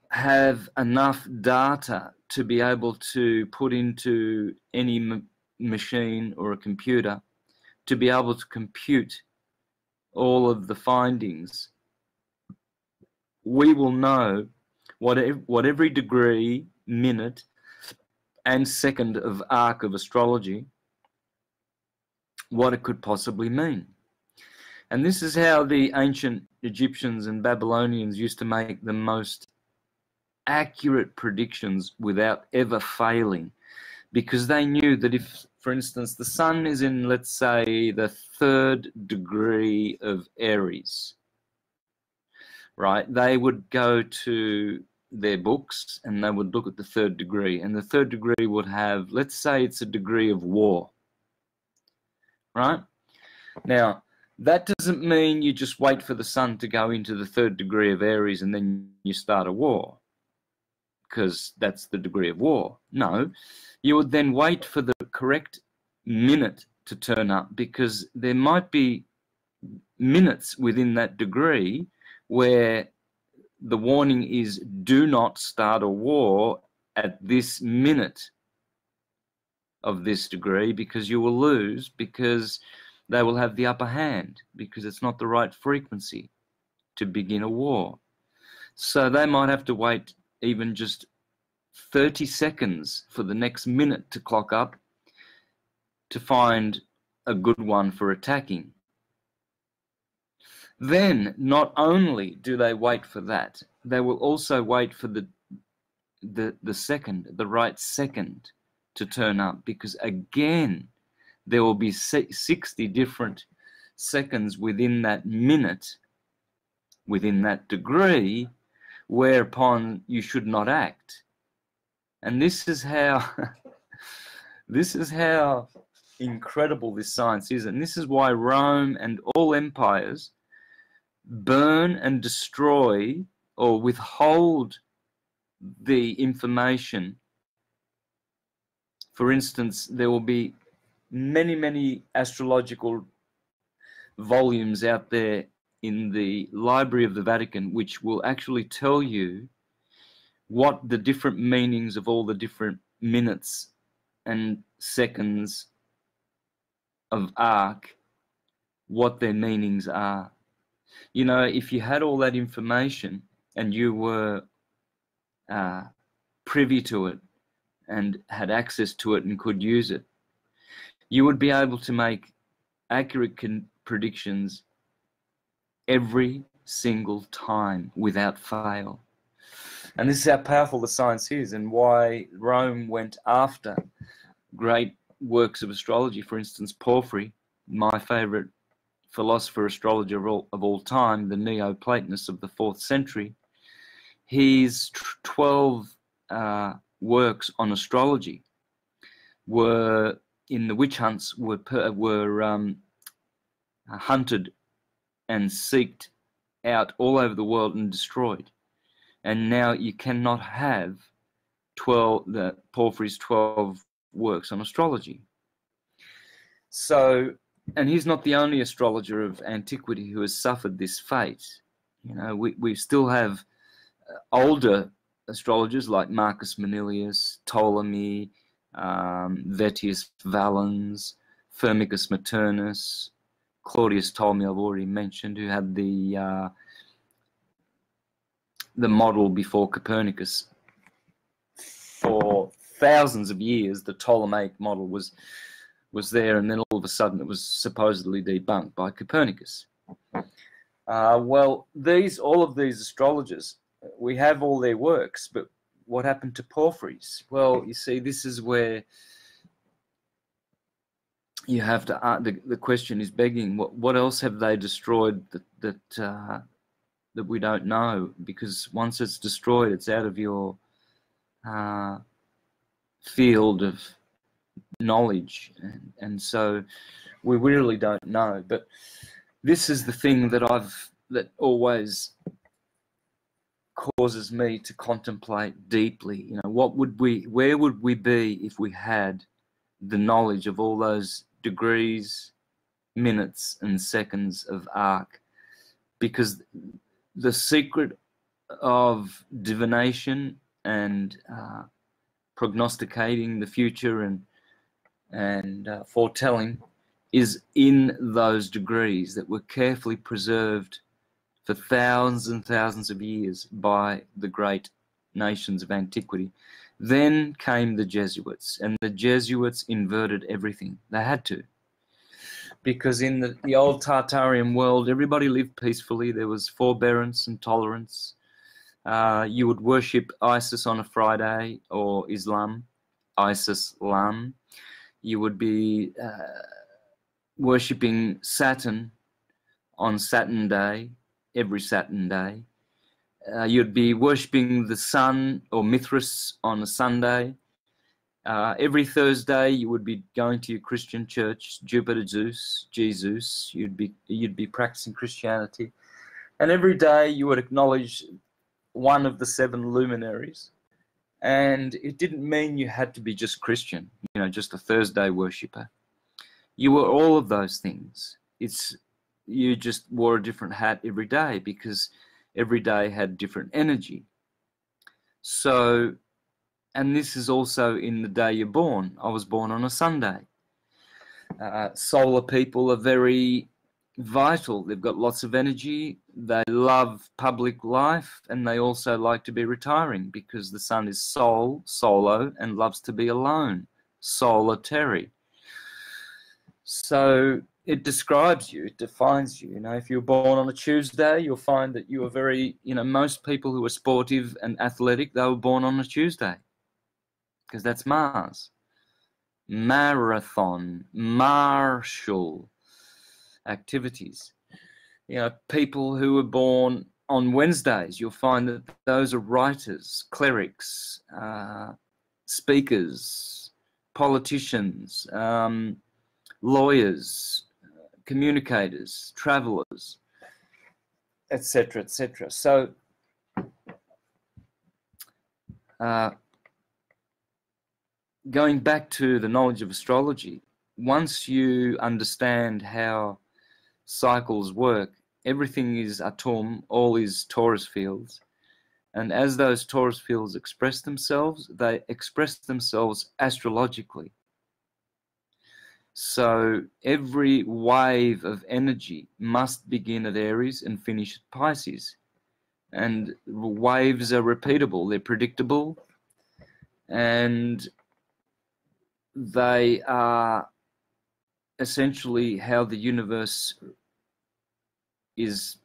have enough data to be able to put into any machine or a computer to be able to compute all of the findings, we will know what, what every degree, minute, and second of arc of astrology, what it could possibly mean. And this is how the ancient Egyptians and Babylonians used to make the most accurate predictions without ever failing, because they knew that if, for instance, the sun is in, let's say, the third degree of Aries, right, they would go to their books and they would look at the third degree. And the third degree would have, let's say it's a degree of war, right? Now, that doesn't mean you just wait for the sun to go into the third degree of Aries and then you start a war, because that's the degree of war. No, you would then wait for the correct minute to turn up because there might be minutes within that degree where the warning is do not start a war at this minute of this degree because you will lose because they will have the upper hand because it's not the right frequency to begin a war. So they might have to wait even just 30 seconds for the next minute to clock up to find a good one for attacking. Then, not only do they wait for that, they will also wait for the, the, the second, the right second to turn up because again, there will be 60 different seconds within that minute, within that degree, whereupon you should not act. And this is how this is how incredible this science is. And this is why Rome and all empires burn and destroy or withhold the information. For instance, there will be many, many astrological volumes out there in the Library of the Vatican which will actually tell you what the different meanings of all the different minutes and seconds of arc, what their meanings are you know, if you had all that information and you were uh, privy to it and had access to it and could use it, you would be able to make accurate con- predictions every single time without fail. And this is how powerful the science is and why Rome went after great works of astrology. For instance, Porphyry, my favorite philosopher astrologer of all, of all time, the Neoplatonists of the fourth century, his 12 uh, works on astrology were in the witch hunts were were um, hunted and seeked out all over the world and destroyed. And now you cannot have 12, the Porphyry's 12 works on astrology. So, and he's not the only astrologer of antiquity who has suffered this fate. You know, we, we still have uh, older astrologers like Marcus Manilius, Ptolemy, um, Vettius Valens, Firmicus Maternus, Claudius Ptolemy, I've already mentioned, who had the uh, the model before Copernicus. For thousands of years, the Ptolemaic model was was there, and then all of a sudden it was supposedly debunked by Copernicus. Uh, well, these all of these astrologers, we have all their works, but what happened to Porphyry's? Well, you see, this is where you have to. Uh, the the question is begging: what what else have they destroyed that that uh, that we don't know? Because once it's destroyed, it's out of your uh, field of knowledge, and, and so we really don't know. But this is the thing that I've that always causes me to contemplate deeply. You know, what would we, where would we be if we had the knowledge of all those degrees, minutes, and seconds of arc? Because the secret of divination and uh, prognosticating the future and and uh, foretelling is in those degrees that were carefully preserved for thousands and thousands of years by the great nations of antiquity. Then came the Jesuits, and the Jesuits inverted everything. They had to. Because in the, the old Tartarian world, everybody lived peacefully. There was forbearance and tolerance. Uh, you would worship Isis on a Friday or Islam, Isis Lam. You would be uh, worshipping Saturn on Saturn Day every Saturn day. Uh, you'd be worshipping the sun or Mithras on a Sunday. Uh, every Thursday, you would be going to your Christian church, Jupiter, Zeus, Jesus. You'd be you'd be practicing Christianity, and every day you would acknowledge one of the seven luminaries. And it didn't mean you had to be just Christian, you know, just a Thursday worshiper. You were all of those things. It's you just wore a different hat every day because every day had different energy. So, and this is also in the day you're born. I was born on a Sunday. Uh, solar people are very vital. They've got lots of energy. They love public life and they also like to be retiring because the sun is soul, solo, and loves to be alone, solitary. So it describes you, it defines you. You know, if you're born on a Tuesday, you'll find that you are very, you know, most people who are sportive and athletic, they were born on a Tuesday because that's Mars. Marathon, martial activities. You know, people who were born on Wednesdays, you'll find that those are writers, clerics, uh, speakers, politicians, um, lawyers, communicators, travelers, etc., etc. So, uh, going back to the knowledge of astrology, once you understand how cycles work, everything is atum, all is torus fields. And as those torus fields express themselves, they express themselves astrologically. So every wave of energy must begin at Aries and finish at Pisces. And waves are repeatable, they're predictable, and they are essentially how the universe is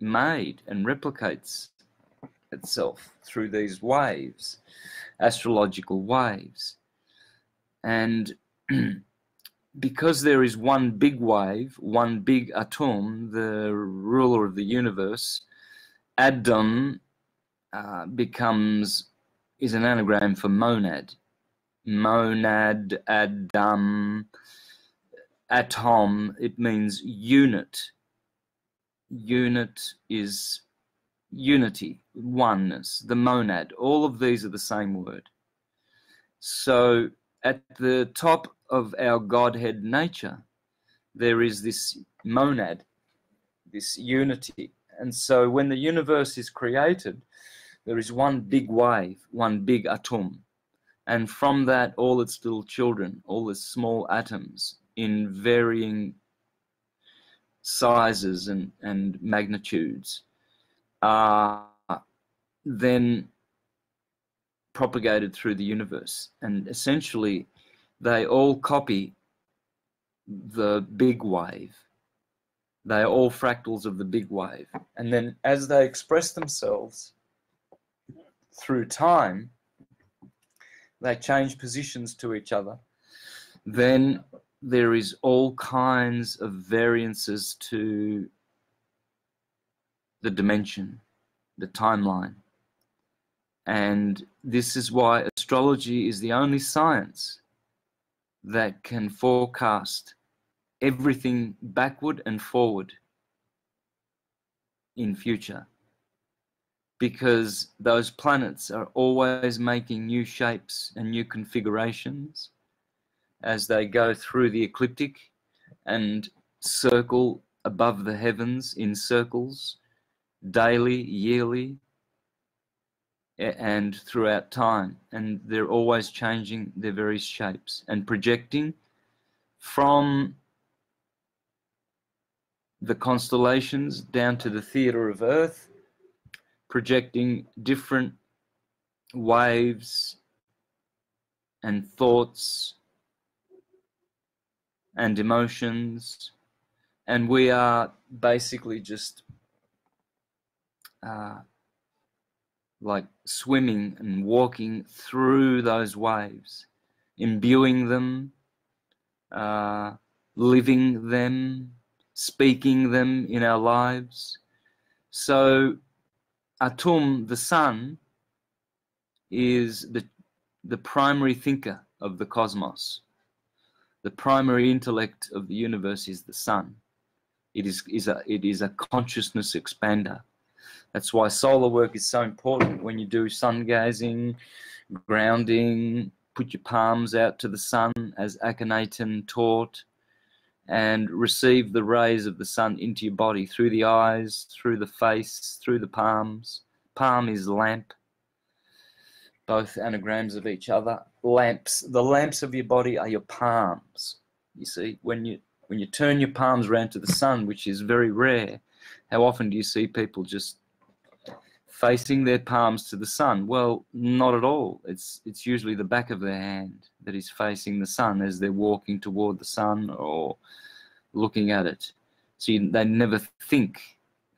made and replicates itself through these waves, astrological waves. And because there is one big wave, one big atom, the ruler of the universe, Adam uh, becomes is an anagram for monad. Monad, Adam, atom, it means unit. Unit is unity, oneness, the monad. All of these are the same word. So at the top of our Godhead nature, there is this monad, this unity. And so when the universe is created, there is one big wave, one big atom. And from that, all its little children, all its small atoms in varying sizes and, and magnitudes are then propagated through the universe. And essentially, they all copy the big wave. They are all fractals of the big wave. And then as they express themselves through time, they change positions to each other. Then there is all kinds of variances to the dimension, the timeline. And this is why astrology is the only science that can forecast everything backward and forward in future because those planets are always making new shapes and new configurations as they go through the ecliptic and circle above the heavens in circles daily, yearly, and throughout time. And they're always changing their various shapes and projecting from the constellations down to the theatre of Earth, projecting different waves and thoughts and emotions. And we are basically just uh, like swimming and walking through those waves, imbuing them, uh, living them, speaking them in our lives. So, Atum, the sun, is the, the primary thinker of the cosmos. The primary intellect of the universe is the sun. It is, is a, it is a consciousness expander. That's why solar work is so important when you do sun gazing, grounding, put your palms out to the sun as Akhenaten taught, and receive the rays of the sun into your body through the eyes, through the face, through the palms. Palm is lamp, both anagrams of each other. Lamps, the lamps of your body are your palms. You see, when you when you turn your palms around to the sun, which is very rare, how often do you see people just facing their palms to the sun? Well, not at all. It's it's usually the back of their hand that is facing the sun as they're walking toward the sun or looking at it. So you, they never think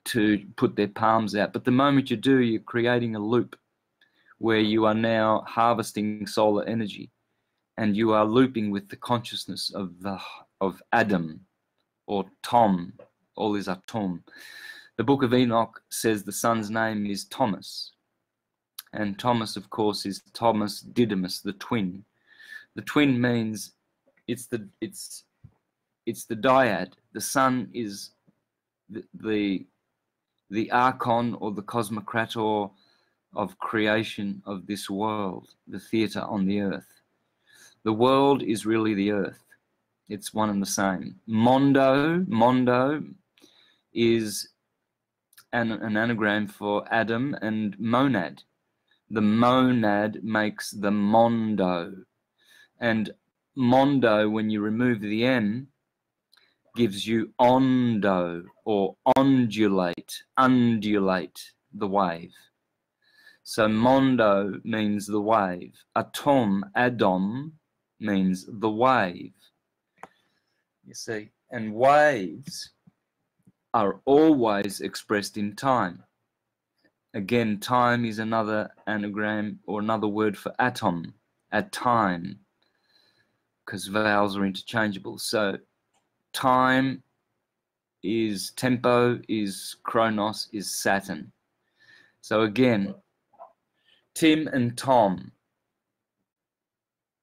to put their palms out. But the moment you do, you're creating a loop where you are now harvesting solar energy and you are looping with the consciousness of the of Adam or Tom, all is Tom. The book of Enoch says the son's name is Thomas. And Thomas, of course, is Thomas Didymus, the twin. The twin means it's the it's it's the dyad. The sun is the the, the archon or the cosmocrator of creation of this world, the theatre on the earth. The world is really the earth. It's one and the same. Mondo, mondo is an, an anagram for Adam and monad. The monad makes the mondo. And mondo, when you remove the M, gives you ondo or ondulate, undulate the wave. So mondo means the wave. Atom, Adam, means the wave. You see, and waves are always expressed in time. Again, time is another anagram or another word for atom, at time, because vowels are interchangeable. So time is tempo, is chronos, is Saturn. So again, Tim and Tom.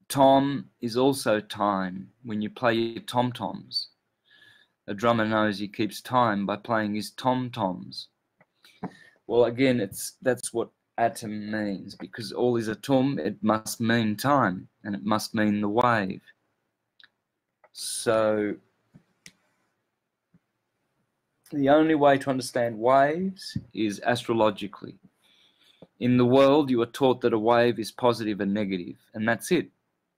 tom is also time when you play your tom toms. A drummer knows he keeps time by playing his tom toms. Well, again, it's that's what atom means because all is atom. It must mean time, and it must mean the wave. So the only way to understand waves is astrologically. In the world, you are taught that a wave is positive and negative, and that's it.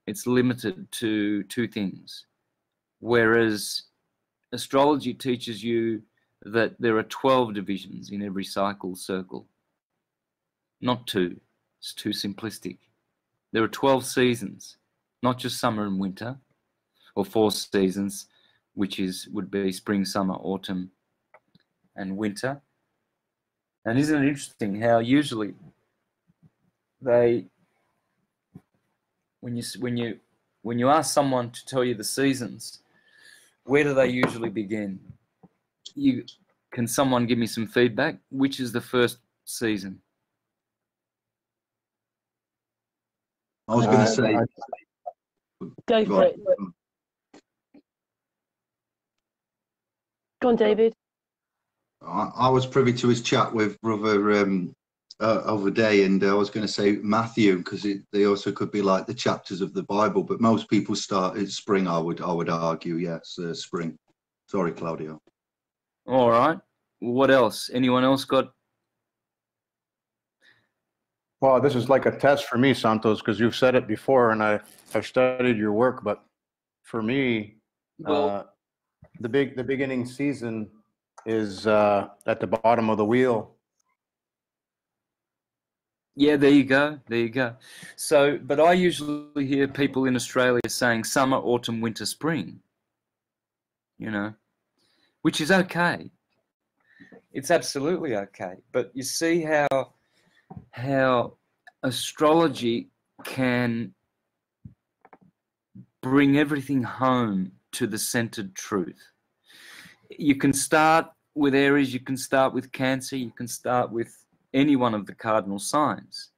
It's limited to two things. Whereas astrology teaches you that there are 12 divisions in every cycle circle, not two. It's too simplistic. There are 12 seasons, not just summer and winter, or four seasons, which is would be spring, summer, autumn, and winter. And isn't it interesting how usually they, when you when you when you ask someone to tell you the seasons, where do they usually begin? You can someone give me some feedback? Which is the first season? I was going to Uh, say, I- Go Go for it. Go on, David. I, I was privy to his chat with brother um, uh, other day, and I was going to say Matthew because they also could be like the chapters of the Bible. But most people start at spring. I would I would argue, yes, uh, spring. Sorry, Claudio. All right. What else? Anyone else got? Well, this is like a test for me, Santos, because you've said it before, and I I've studied your work. But for me, Well, uh, the big the beginning season is uh, at the bottom of the wheel. Yeah, there you go. There you go. So, but I usually hear people in Australia saying summer, autumn, winter, spring. You know, which is okay. It's absolutely okay. But you see how how astrology can bring everything home to the centered truth. You can start with Aries, you can start with Cancer, you can start with any one of the cardinal signs.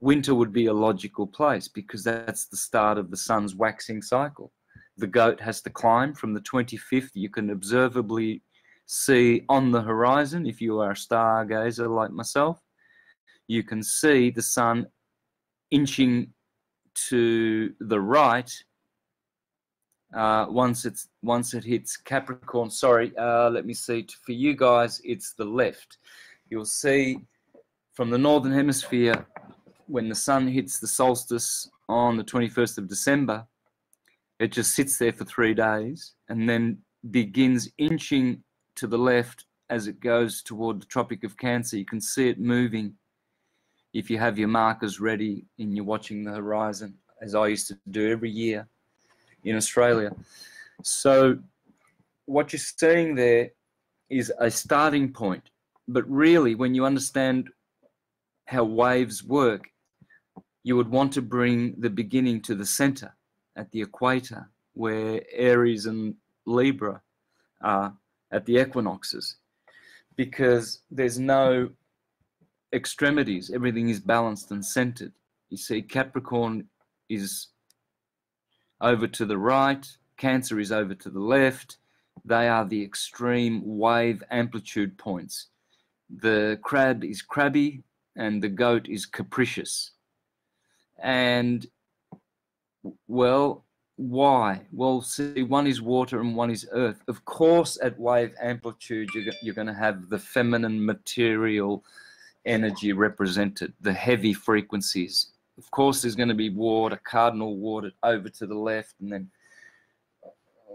Winter would be a logical place because that's the start of the sun's waxing cycle. The goat has to climb from the 25th. You can observably see on the horizon, if you are a stargazer like myself, you can see the sun inching to the right uh, once it's once it hits Capricorn. Sorry, uh, let me see. For you guys, it's the left. You'll see from the northern hemisphere when the sun hits the solstice on the 21st of December. It just sits there for three days and then begins inching to the left as it goes toward the Tropic of Cancer. You can see it moving if you have your markers ready and you're watching the horizon, as I used to do every year in Australia. So, what you're seeing there is a starting point. But really, when you understand how waves work, you would want to bring the beginning to the center at the equator, where Aries and Libra are at the equinoxes, because there's no extremities, everything is balanced and centered. You see, Capricorn is over to the right, Cancer is over to the left. They are the extreme wave amplitude points. The crab is crabby and the goat is capricious. And well, why? Well, see, one is water and one is earth. Of course, at wave amplitude, you're, you're going to have the feminine material energy represented, the heavy frequencies. Of course, there's going to be water, cardinal water over to the left and then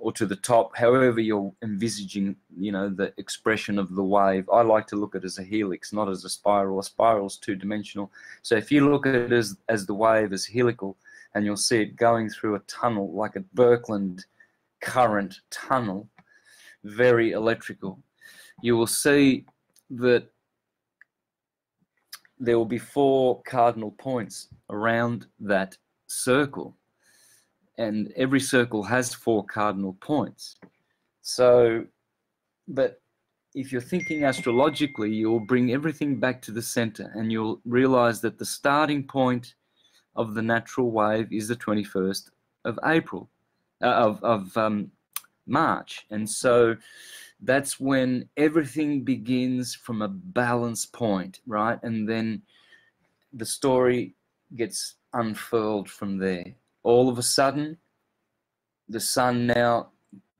or to the top, however you're envisaging, you know, the expression of the wave. I like to look at it as a helix, not as a spiral. A spiral is two dimensional. So if you look at it as, as the wave as helical, and you'll see it going through a tunnel like a Birkeland current tunnel, very electrical, you will see that there will be four cardinal points around that circle and every circle has four cardinal points. So, but if you're thinking astrologically, you'll bring everything back to the center and you'll realize that the starting point of the natural wave is the 21st of April, uh, of, of um, March. And so that's when everything begins from a balance point, right? And then the story gets unfurled from there. All of a sudden, the sun now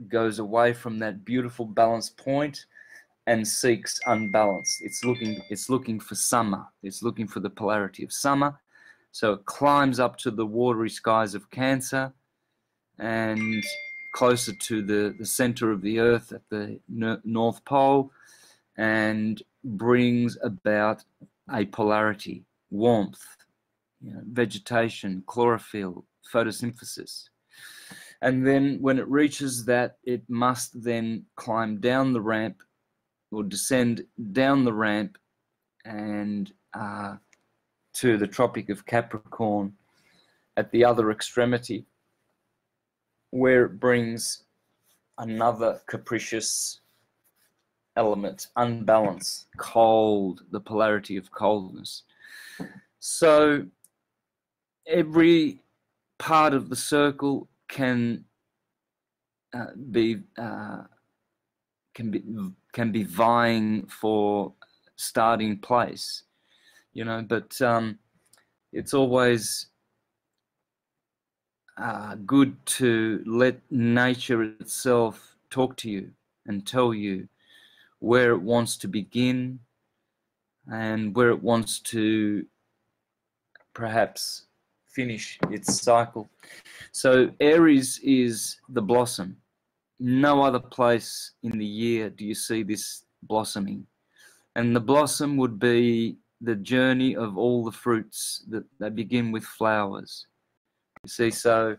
goes away from that beautiful balance point and seeks unbalance. It's looking, it's looking for summer. It's looking for the polarity of summer. So it climbs up to the watery skies of Cancer and closer to the, the center of the earth at the North Pole and brings about a polarity, warmth, you know, vegetation, chlorophyll, photosynthesis. And then when it reaches that, it must then climb down the ramp or descend down the ramp and uh, to the Tropic of Capricorn at the other extremity, where it brings another capricious element, unbalance, cold, the polarity of coldness. So every part of the circle can uh, be uh, can be can be vying for starting place, you know. But um, it's always uh, good to let nature itself talk to you and tell you where it wants to begin and where it wants to perhaps finish its cycle. So Aries is the blossom. No other place in the year do you see this blossoming. And the blossom would be the journey of all the fruits that they begin with flowers. You see, so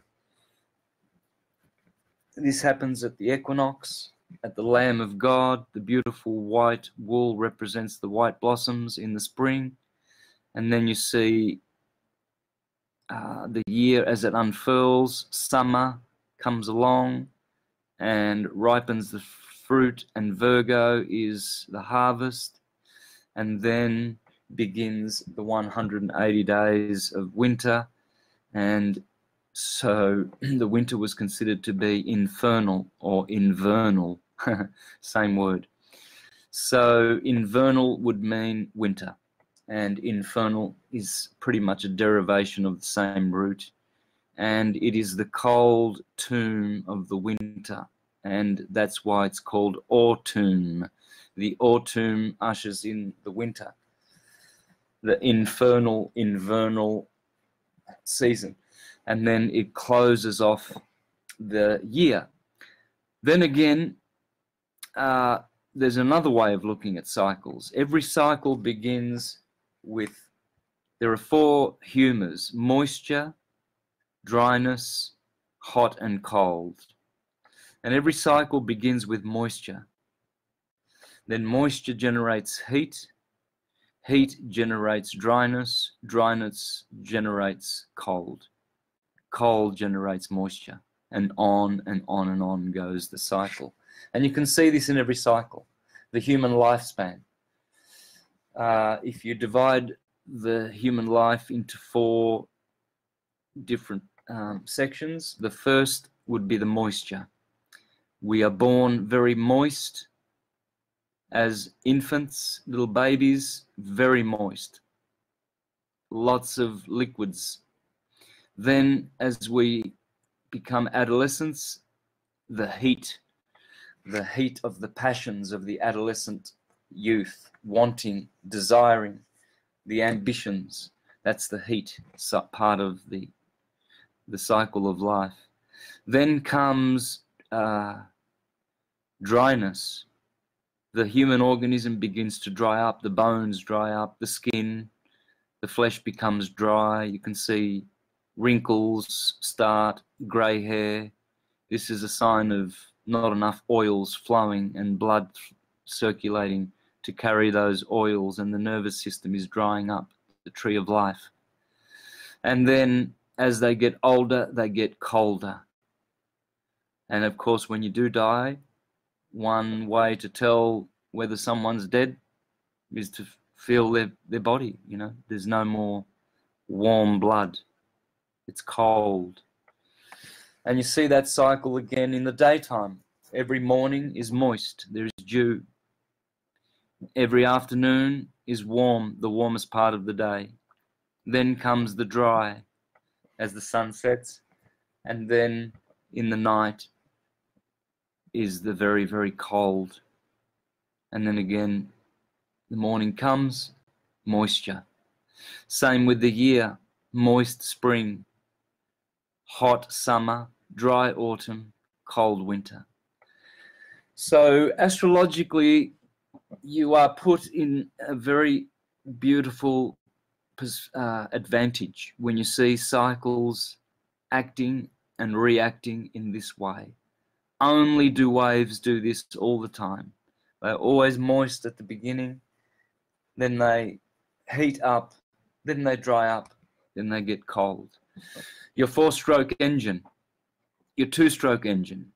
this happens at the equinox, at the Lamb of God. The beautiful white wool represents the white blossoms in the spring. And then you see uh, the year as it unfurls, summer comes along and ripens the fruit, and Virgo is the harvest, and then begins the 180 days of winter, and so the winter was considered to be infernal or invernal, same word. So invernal would mean winter and infernal is pretty much a derivation of the same root. And it is the cold tomb of the winter, and that's why it's called autumn. The autumn ushers in the winter, the infernal, invernal season, and then it closes off the year. Then again, uh, there's another way of looking at cycles. Every cycle begins with there are four humors moisture, dryness, hot, and cold. And every cycle begins with moisture. Then moisture generates heat, heat generates dryness, dryness generates cold, cold generates moisture, and on and on and on goes the cycle. And you can see this in every cycle. The human lifespan uh, if you divide the human life into four different um, sections, the first would be the moisture. We are born very moist as infants, little babies, very moist. Lots of liquids. Then, as we become adolescents, the heat, the heat of the passions of the adolescent youth, wanting, desiring, the ambitions. That's the heat part of the the cycle of life. Then comes uh, dryness. The human organism begins to dry up. The bones dry up. The skin, the flesh becomes dry. You can see wrinkles start, grey hair. This is a sign of not enough oils flowing and blood circulating to carry those oils, and the nervous system is drying up, the tree of life. And then as they get older, they get colder. And of course, when you do die, one way to tell whether someone's dead is to feel their, their body, you know, there's no more warm blood it's cold. And you see that cycle again in the daytime. Every morning is moist, there is dew. Every afternoon is warm, the warmest part of the day. Then comes the dry as the sun sets, and then in the night is the very, very cold. And then again, the morning comes, moisture. Same with the year, moist spring, hot summer, dry autumn, cold winter. So, astrologically, you are put in a very beautiful uh, advantage when you see cycles acting and reacting in this way. Only do waves do this all the time. They're always moist at the beginning, then they heat up, then they dry up, then they get cold. Your four stroke engine, your two stroke engine,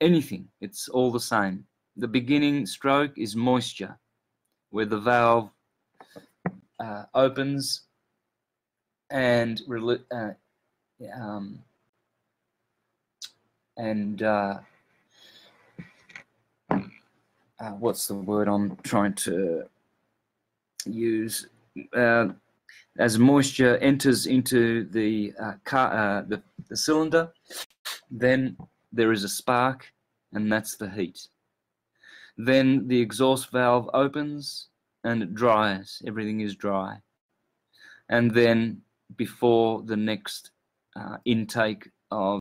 anything, it's all the same. The beginning stroke is moisture, where the valve uh, opens and uh, um, and uh, uh, what's the word I'm trying to use? As moisture enters into the uh, car, uh, the, the cylinder, then there is a spark, and that's the heat. Then the exhaust valve opens and it dries. Everything is dry. And then before the next uh, intake of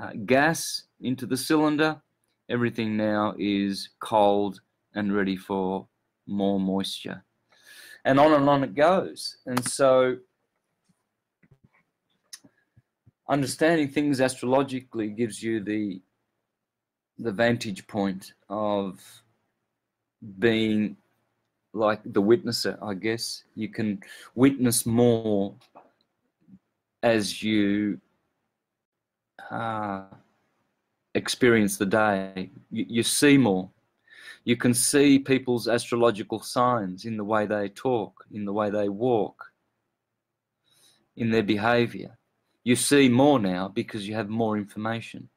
uh, gas into the cylinder, everything now is cold and ready for more moisture and on and on it goes. And so, understanding things astrologically gives you the the vantage point of being like the witnesser, I guess. You can witness more as you uh, experience the day. You, you see more. You can see people's astrological signs in the way they talk, in the way they walk, in their behavior. You see more now because you have more information.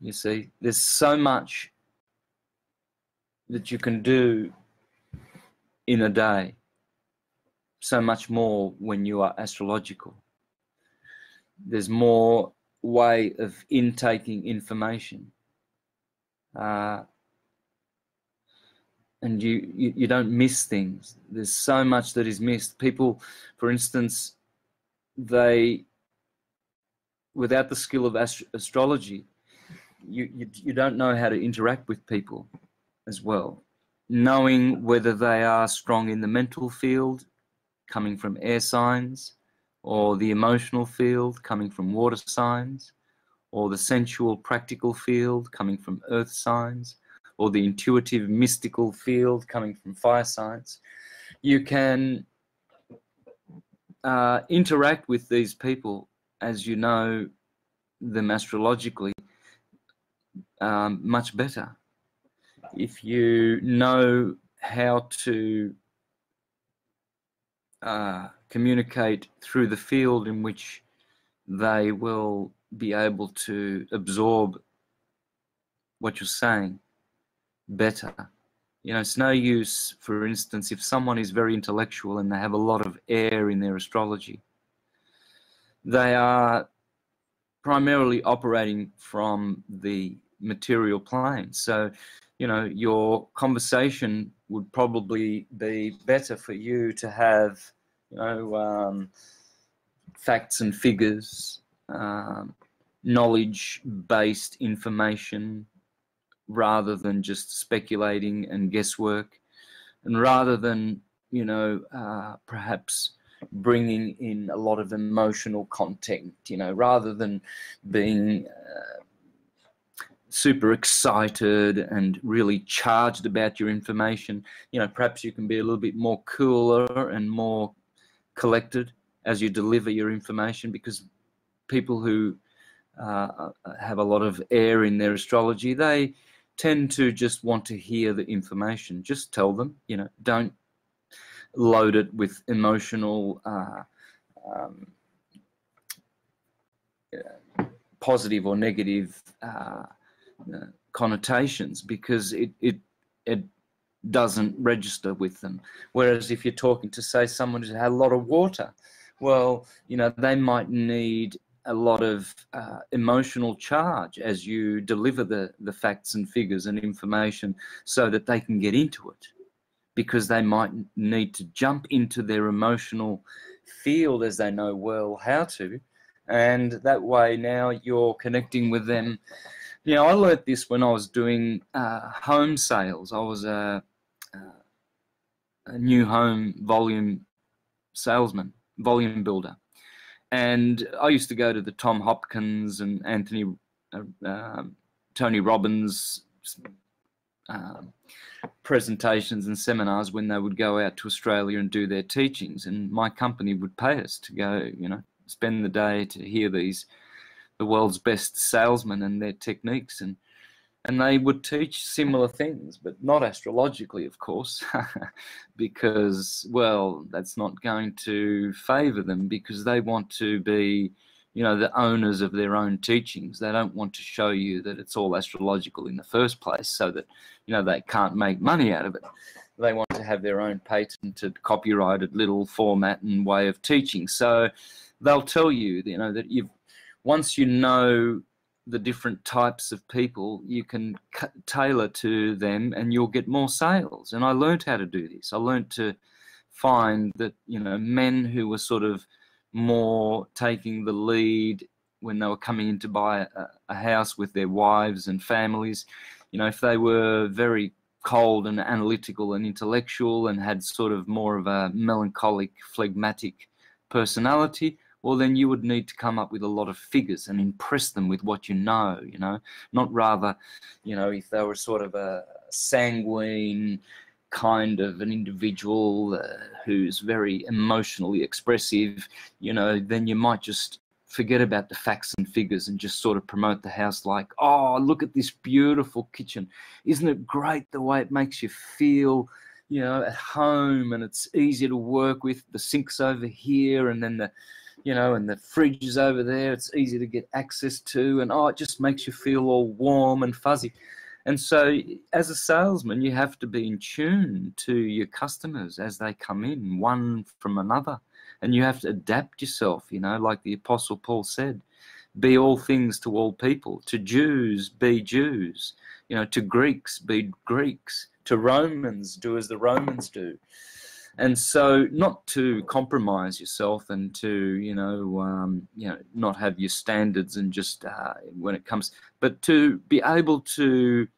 You see, there's so much that you can do in a day, so much more when you are astrological. There's more way of intaking information. Uh, and you, you, you don't miss things. There's so much that is missed. People, for instance, they without the skill of ast- astrology, you, you you don't know how to interact with people as well. Knowing whether they are strong in the mental field, coming from air signs, or the emotional field, coming from water signs, or the sensual practical field, coming from earth signs or the intuitive mystical field coming from fire signs, you can uh, interact with these people as you know them astrologically um, much better. If you know how to uh, communicate through the field in which they will be able to absorb what you're saying better. You know, it's no use, for instance, if someone is very intellectual and they have a lot of air in their astrology, they are primarily operating from the material plane. So, you know, your conversation would probably be better for you to have, you know, um, facts and figures, um, knowledge based information, rather than just speculating and guesswork, and rather than you know uh, perhaps bringing in a lot of emotional content, you know, rather than being uh, super excited and really charged about your information, you know, perhaps you can be a little bit more cooler and more collected as you deliver your information because people who uh, have a lot of air in their astrology, they tend to just want to hear the information. Just tell them, you know, don't load it with emotional uh, um, uh, positive or negative uh, uh, connotations because it, it it doesn't register with them. Whereas if you're talking to say someone who's had a lot of water, well, you know they might need a lot of uh, emotional charge as you deliver the the facts and figures and information so that they can get into it because they might need to jump into their emotional field as they know well how to. And that way now you're connecting with them. You know i learnt this when i was doing uh, home sales. I was a, a new home volume salesman volume builder and i used to go to the tom hopkins and anthony uh, uh, tony robbins um, presentations and seminars when they would go out to Australia and do their teachings, and my company would pay us to go, you know, spend the day to hear these the world's best salesmen and their techniques. And and they would teach similar things but not astrologically of course because well that's not going to favor them because they want to be you know the owners of their own teachings. They don't want to show you that it's all astrological in the first place so that you know they can't make money out of it. They want to have their own patented copyrighted little format and way of teaching. So they'll tell you you know that you've once you know the different types of people you can tailor to them and you'll get more sales and i learned how to do this i learned to find that you know men who were sort of more taking the lead when they were coming in to buy a, a, house with their wives and families. You know, if they were very cold and analytical and intellectual and had sort of more of a melancholic, phlegmatic personality, well, then you would need to come up with a lot of figures and impress them with what you know, you know, not rather, you know, if they were sort of a sanguine, kind of an individual uh, who's very emotionally expressive, you know, then you might just forget about the facts and figures and just sort of promote the house like, oh, look at this beautiful kitchen. Isn't it great the way it makes you feel, you know, at home and it's easier to work with? The sink's over here and then the, you know, and the fridge is over there. It's easy to get access to. And oh, it just makes you feel all warm and fuzzy. And so, as a salesman, you have to be in tune to your customers as they come in, one from another. And you have to adapt yourself, you know, like the Apostle Paul said be all things to all people. To Jews, be Jews. You know, to Greeks, be Greeks. To Romans, do as the Romans do. And so, not to compromise yourself and to, you know, um, you know, not have your standards and just uh, when it comes, but to be able to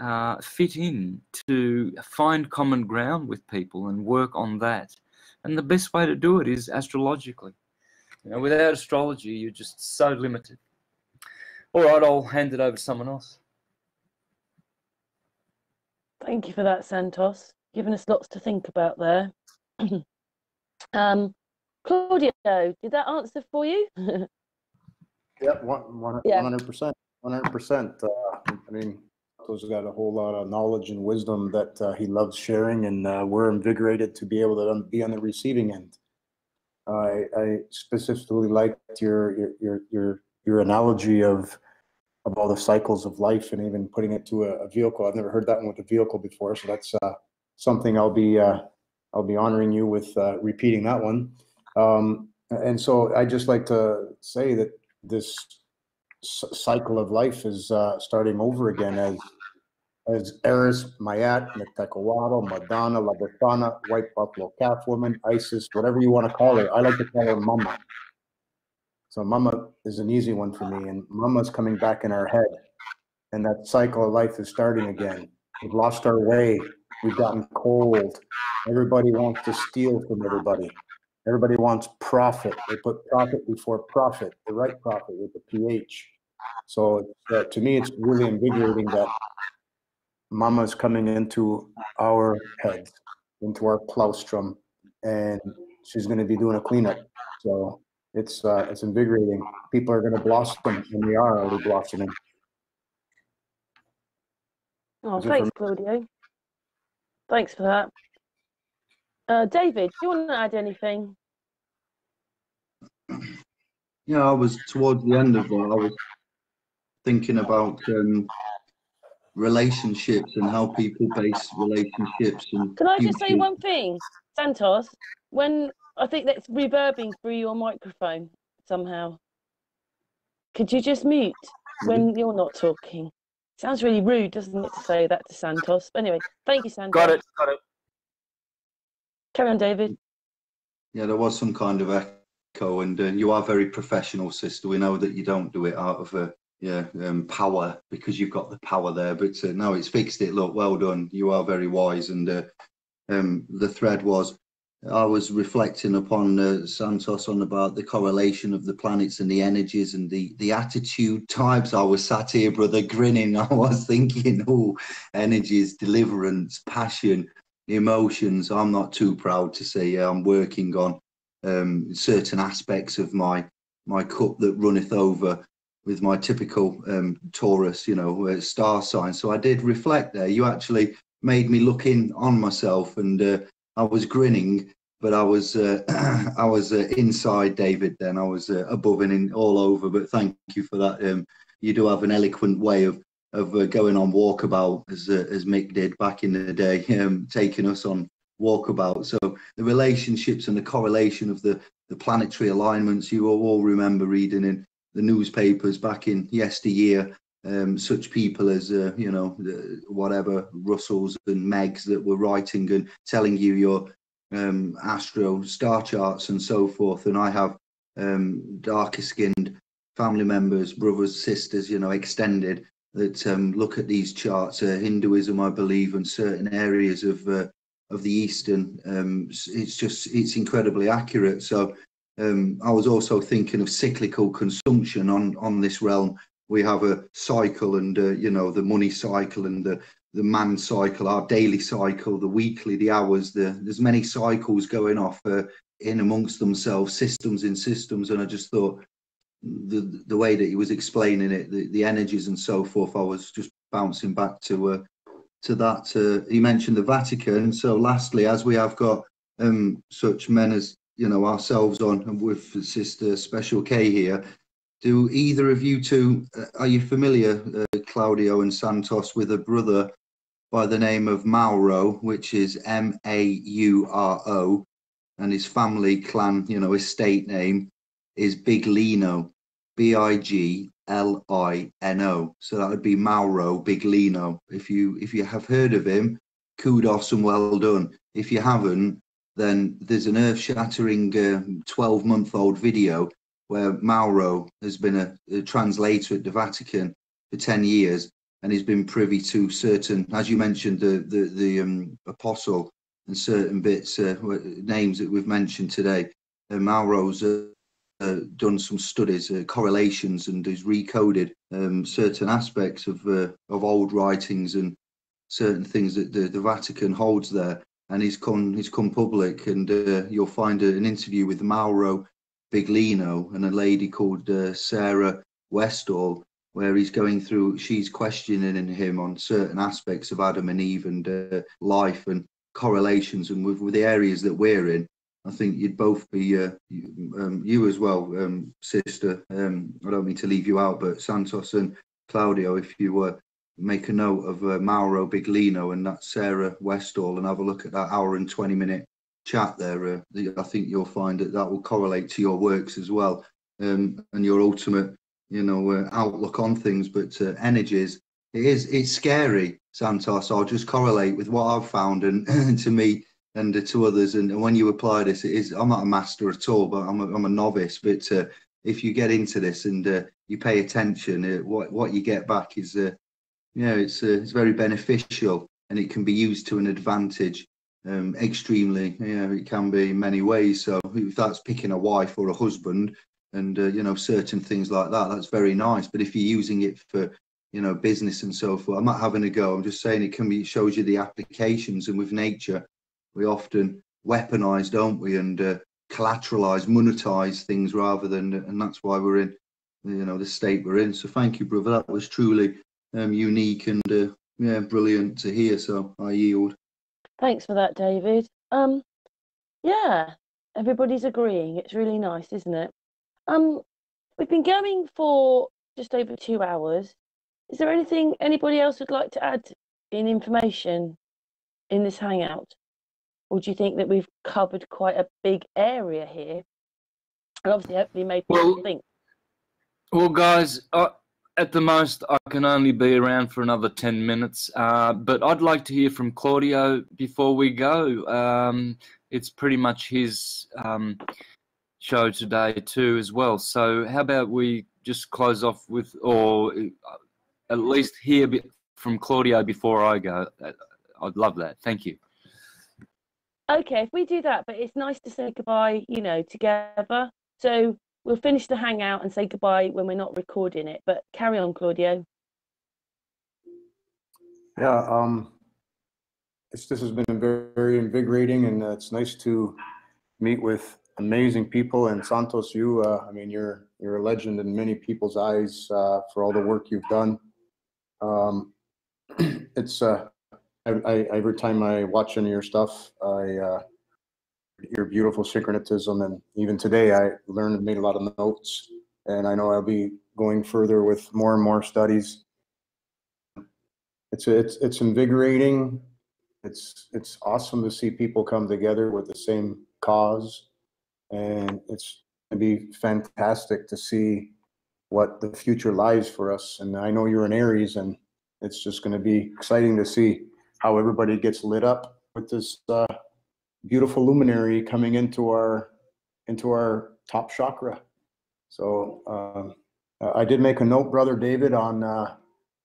uh, fit in, to find common ground with people and work on that. And the best way to do it is astrologically. You know, without astrology, you're just so limited. All right, I'll hand it over to someone else. Thank you for that, Santos. Giving us lots to think about there. um, Claudio, did that answer for you? yep, one, one, yeah. 100%. 100%. Uh, I mean, has got a whole lot of knowledge and wisdom that uh, he loves sharing, and uh, we're invigorated to be able to be on the receiving end. I, I specifically liked your, your your your your analogy of of all the cycles of life, and even putting it to a, a vehicle. I've never heard that one with a vehicle before, so that's uh, something I'll be uh, I'll be honoring you with uh, repeating that one. Um, and so I just like to say that this cycle of life is uh, starting over again as as Eris, Mayat, Mtekawado, Madonna, La Befana, White Buffalo Calf Woman, Isis, whatever you want to call her. I like to call her Mama. So Mama is an easy one for me, and Mama's coming back in our head, and that cycle of life is starting again. We've lost our way. We've gotten cold. Everybody wants to steal from everybody. Everybody wants profit. They put prophet before prophet, the right profit with the PH. So uh, to me, it's really invigorating that Mama's coming into our heads, into our claustrum, and she's going to be doing a cleanup. So it's uh, it's invigorating. People are going to blossom, and we are already blossoming. Oh, thanks, Claudio. Thanks for that. Uh, David, do you want to add anything? Yeah, I was towards the end of that. I was thinking about um, relationships and how people base relationships. And Can I just say one thing, Santos? When I think that's reverbing through your microphone somehow. Could you just mute when you're not talking? Sounds really rude, doesn't it, to say that to Santos? But anyway, thank you, Santos. Got it. Got it. Carry on, David. Yeah, there was some kind of echo, and uh, you are very professional, sister. We know that you don't do it out of a yeah um, power because you've got the power there. But uh, no, it's fixed it. Look, well done. You are very wise. And uh, um, the thread was, I was reflecting upon uh, Santos on about the correlation of the planets and the energies and the the attitude types. I was sat here, brother, grinning. I was thinking, oh, energies, deliverance, passion emotions. I'm not too proud to say I'm working on um, certain aspects of my my cup that runneth over with my typical um, Taurus, you know, uh, star sign. So I did reflect there. You actually made me look in on myself, and uh, I was grinning, but I was uh, I was uh, inside David. Then I was uh, above and in all over. But thank you for that. Um, you do have an eloquent way of of uh, going on walkabout as uh, as Mick did back in the day, um, taking us on walkabout. So the relationships and the correlation of the the planetary alignments you will all remember reading in the newspapers back in yesteryear. Um, such people as uh, you know whatever Russells and Megs that were writing and telling you your um, astro star charts and so forth. And I have um, darker skinned family members, brothers, sisters, you know, extended that um, look at these charts. Uh, Hinduism, I believe, and certain areas of uh, of the Eastern. Um, it's just it's incredibly accurate. So um, I was also thinking of cyclical consumption on on this realm. We have a cycle, and uh, you know the money cycle and the the man cycle, our daily cycle, the weekly, the hours. The, there's many cycles going off uh, in amongst themselves, systems in systems, and I just thought the the way that he was explaining it, the, the energies and so forth, I was just bouncing back to uh, to that. Uh, he mentioned the Vatican. So, lastly, as we have got um, such men as you know ourselves on, and with Sister Special K here, do either of you two uh, are you familiar, uh, Claudio and Santos, with a brother by the name of Mauro, which is M A U R O, and his family clan, you know, his state name is Biglino, B I G L I N O. So that would be Mauro Biglino. If you if you have heard of him, kudos and well done. If you haven't, then there's an earth-shattering 12-month-old video where Mauro has been a, a translator at the Vatican for 10 years and he's been privy to certain, as you mentioned, the the, the um, apostle and certain bits, uh, names that we've mentioned today. Uh, Mauro's uh, uh, done some studies, uh, correlations, and has recoded um, certain aspects of uh, of old writings and certain things that the, the Vatican holds there. And he's come he's come public, and uh, you'll find an interview with Mauro Biglino and a lady called uh, Sarah Westall, where he's going through. She's questioning him on certain aspects of Adam and Eve and uh, life and correlations, and with, with the areas that we're in. I think you'd both be uh, you, um, you as well, um, sister. Um, I don't mean to leave you out, but Santos and Claudio, if you were uh, make a note of uh, Mauro Biglino and that Sarah Westall, and have a look at that hour and twenty minute chat there. Uh, I think you'll find that that will correlate to your works as well, um, and your ultimate, you know, uh, outlook on things. But uh, energies, it is it's scary, Santos. I'll just correlate with what I've found, and to me and to others. And when you apply this, it is I'm not a master at all, but I'm a, I'm a novice. But uh, if you get into this and uh, you pay attention, uh, what what you get back is, you know, it's it's very beneficial and it can be used to an advantage. Um, extremely, you know, it can be many ways. So if that's picking a wife or a husband, and uh, you know certain things like that, that's very nice. But if you're using it for you know business and so forth, I'm not having a go. I'm just saying it can be it shows you the applications, and with nature, we often weaponize, don't we, and uh, collateralize, monetize things rather than, and that's why we're in, you know, the state we're in. So thank you, brother. That was truly um, unique and uh, yeah, brilliant to hear. So I yield. Thanks for that, David. Um, yeah, everybody's agreeing. It's really nice, isn't it? Um, we've been going for just over two hours. Is there anything anybody else would like to add in information in this hangout? Or do you think that we've covered quite a big area here? And obviously, hopefully, made people Well- think. Well, guys, uh, at the most, I can only be around for another 10 minutes. Uh, but I'd like to hear from Claudio before we go. Um, it's pretty much his um, show today, too, as well. So, how about we just close off with, or uh, at least hear from Claudio before I go? Uh, I'd love that. Thank you. Okay, if we do that, but it's nice to say goodbye, you know, together. So we'll finish the hangout and say goodbye when we're not recording it. But carry on, Claudio. Yeah, um, it's, this has been very, very invigorating and uh, it's nice to meet with amazing people and Santos, you, uh, I mean, you're, you're a legend in many people's eyes, uh, for all the work you've done. Um, it's, uh, I, I, every time I watch any of your stuff, I, uh, your beautiful syncretism and even today I learned and made a lot of notes and I know I'll be going further with more and more studies it's it's it's invigorating. It's it's awesome to see people come together with the same cause, and it's gonna be fantastic to see what the future lies for us. And I know you're an Aries, and it's just going to be exciting to see how everybody gets lit up with this uh, beautiful luminary coming into our into our top chakra. So um, I did make a note, brother David, on. Uh,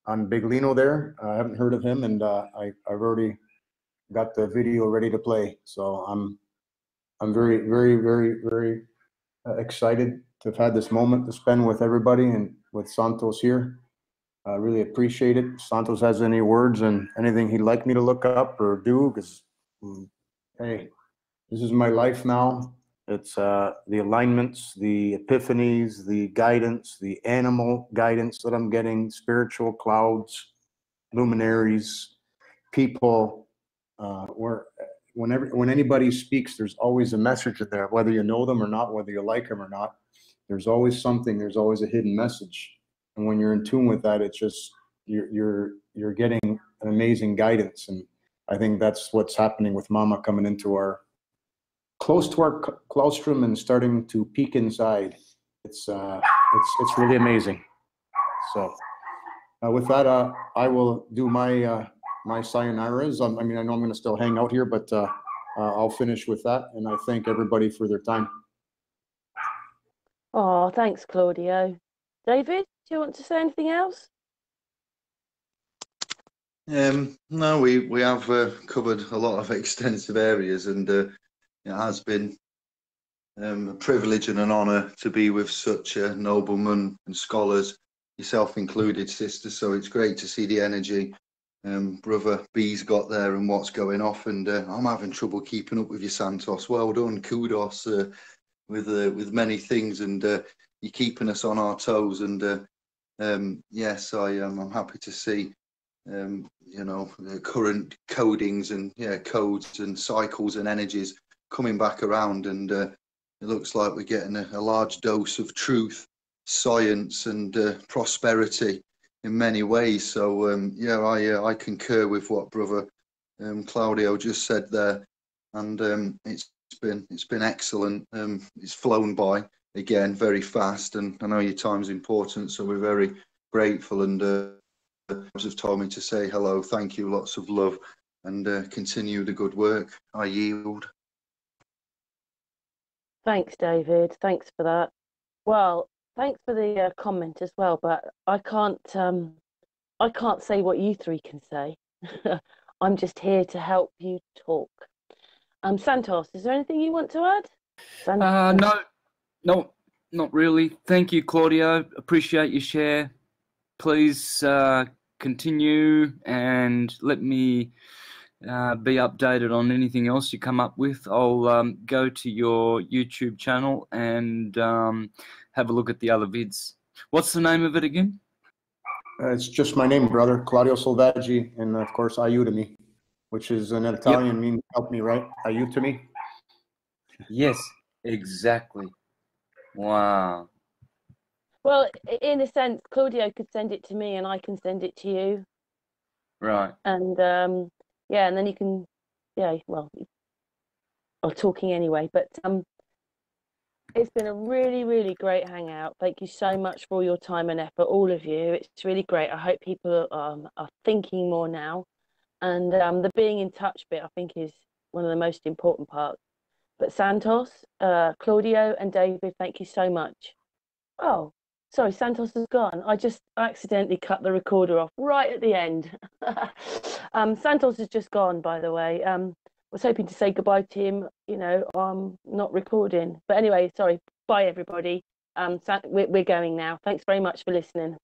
on Biglino there. I haven't heard of him, and uh, I, I've already got the video ready to play. So I'm I'm very, very, very, very uh, excited to have had this moment to spend with everybody and with Santos here. I really appreciate it. Santos has any words and anything he'd like me to look up or do, because hey, this is my life now. It's uh, the alignments, the epiphanies, the guidance, the animal guidance that I'm getting, spiritual clouds, luminaries, people. Uh, where whenever when anybody speaks, there's always a message in there, whether you know them or not, whether you like them or not. There's always something. There's always a hidden message, and when you're in tune with that, it's just you're you're you're getting an amazing guidance, and I think that's what's happening with Mama coming into our close to our claustrum and starting to peek inside. It's uh, it's it's really amazing. So, uh, with that, uh, I will do my uh, my sayonaras. Um, I mean, I know I'm going to still hang out here, but uh, uh, I'll finish with that. And I thank everybody for their time. Oh, thanks, Claudio. David, do you want to say anything else? Um, no, we we have uh, covered a lot of extensive areas, and uh, it has been um, a privilege and an honour to be with such uh, noblemen and scholars, yourself included, sister. So it's great to see the energy um, brother B's got there and what's going off. And uh, I'm having trouble keeping up with you, Santos. Well done, kudos uh, with uh, with many things, and you're keeping us on our toes. And um, yes, I am. I'm happy to see um, you know, the current codings and yeah, codes and cycles and energies coming back around, and uh, it looks like we're getting a, a large dose of truth, science, and uh, prosperity in many ways. So um, yeah, I uh, I concur with what brother um, Claudio just said there, and um, it's been it's been excellent. Um, it's flown by again very fast, and I know your time's important, so we're very grateful and. Uh, have told me to say hello, thank you, lots of love, and uh, continue the good work. I yield. Thanks, David. Thanks for that. Well, thanks for the uh, comment as well. But I can't, um, I can't say what you three can say. I'm just here to help you talk. Um, Santos, is there anything you want to add? San- Uh, no, no, not really. Thank you, Claudio. Appreciate your share. Please uh, continue and let me uh, be updated on anything else you come up with. I'll um, go to your YouTube channel and um, have a look at the other vids. What's the name of it again? Uh, it's just my name, brother, Claudio Salvaggi, and of course, aiutami, which is an Italian means help me, right? Aiutami. Yes, exactly. Wow. Well, in a sense, Claudio could send it to me and I can send it to you. Right. And um, yeah, and then you can, yeah, well, or talking anyway. But um, it's been a really, really great hangout. Thank you so much for all your time and effort, all of you. It's really great. I hope people um, are thinking more now. And um, the being in touch bit, I think, is one of the most important parts. But Santos, uh, Claudio, and David, thank you so much. Oh, sorry, Santos has gone. I just accidentally cut the recorder off right at the end. um, Santos has just gone, by the way. Um, was hoping to say goodbye to him. You know, I'm not recording. But anyway, sorry. Bye, everybody. Um, we're going now. Thanks very much for listening.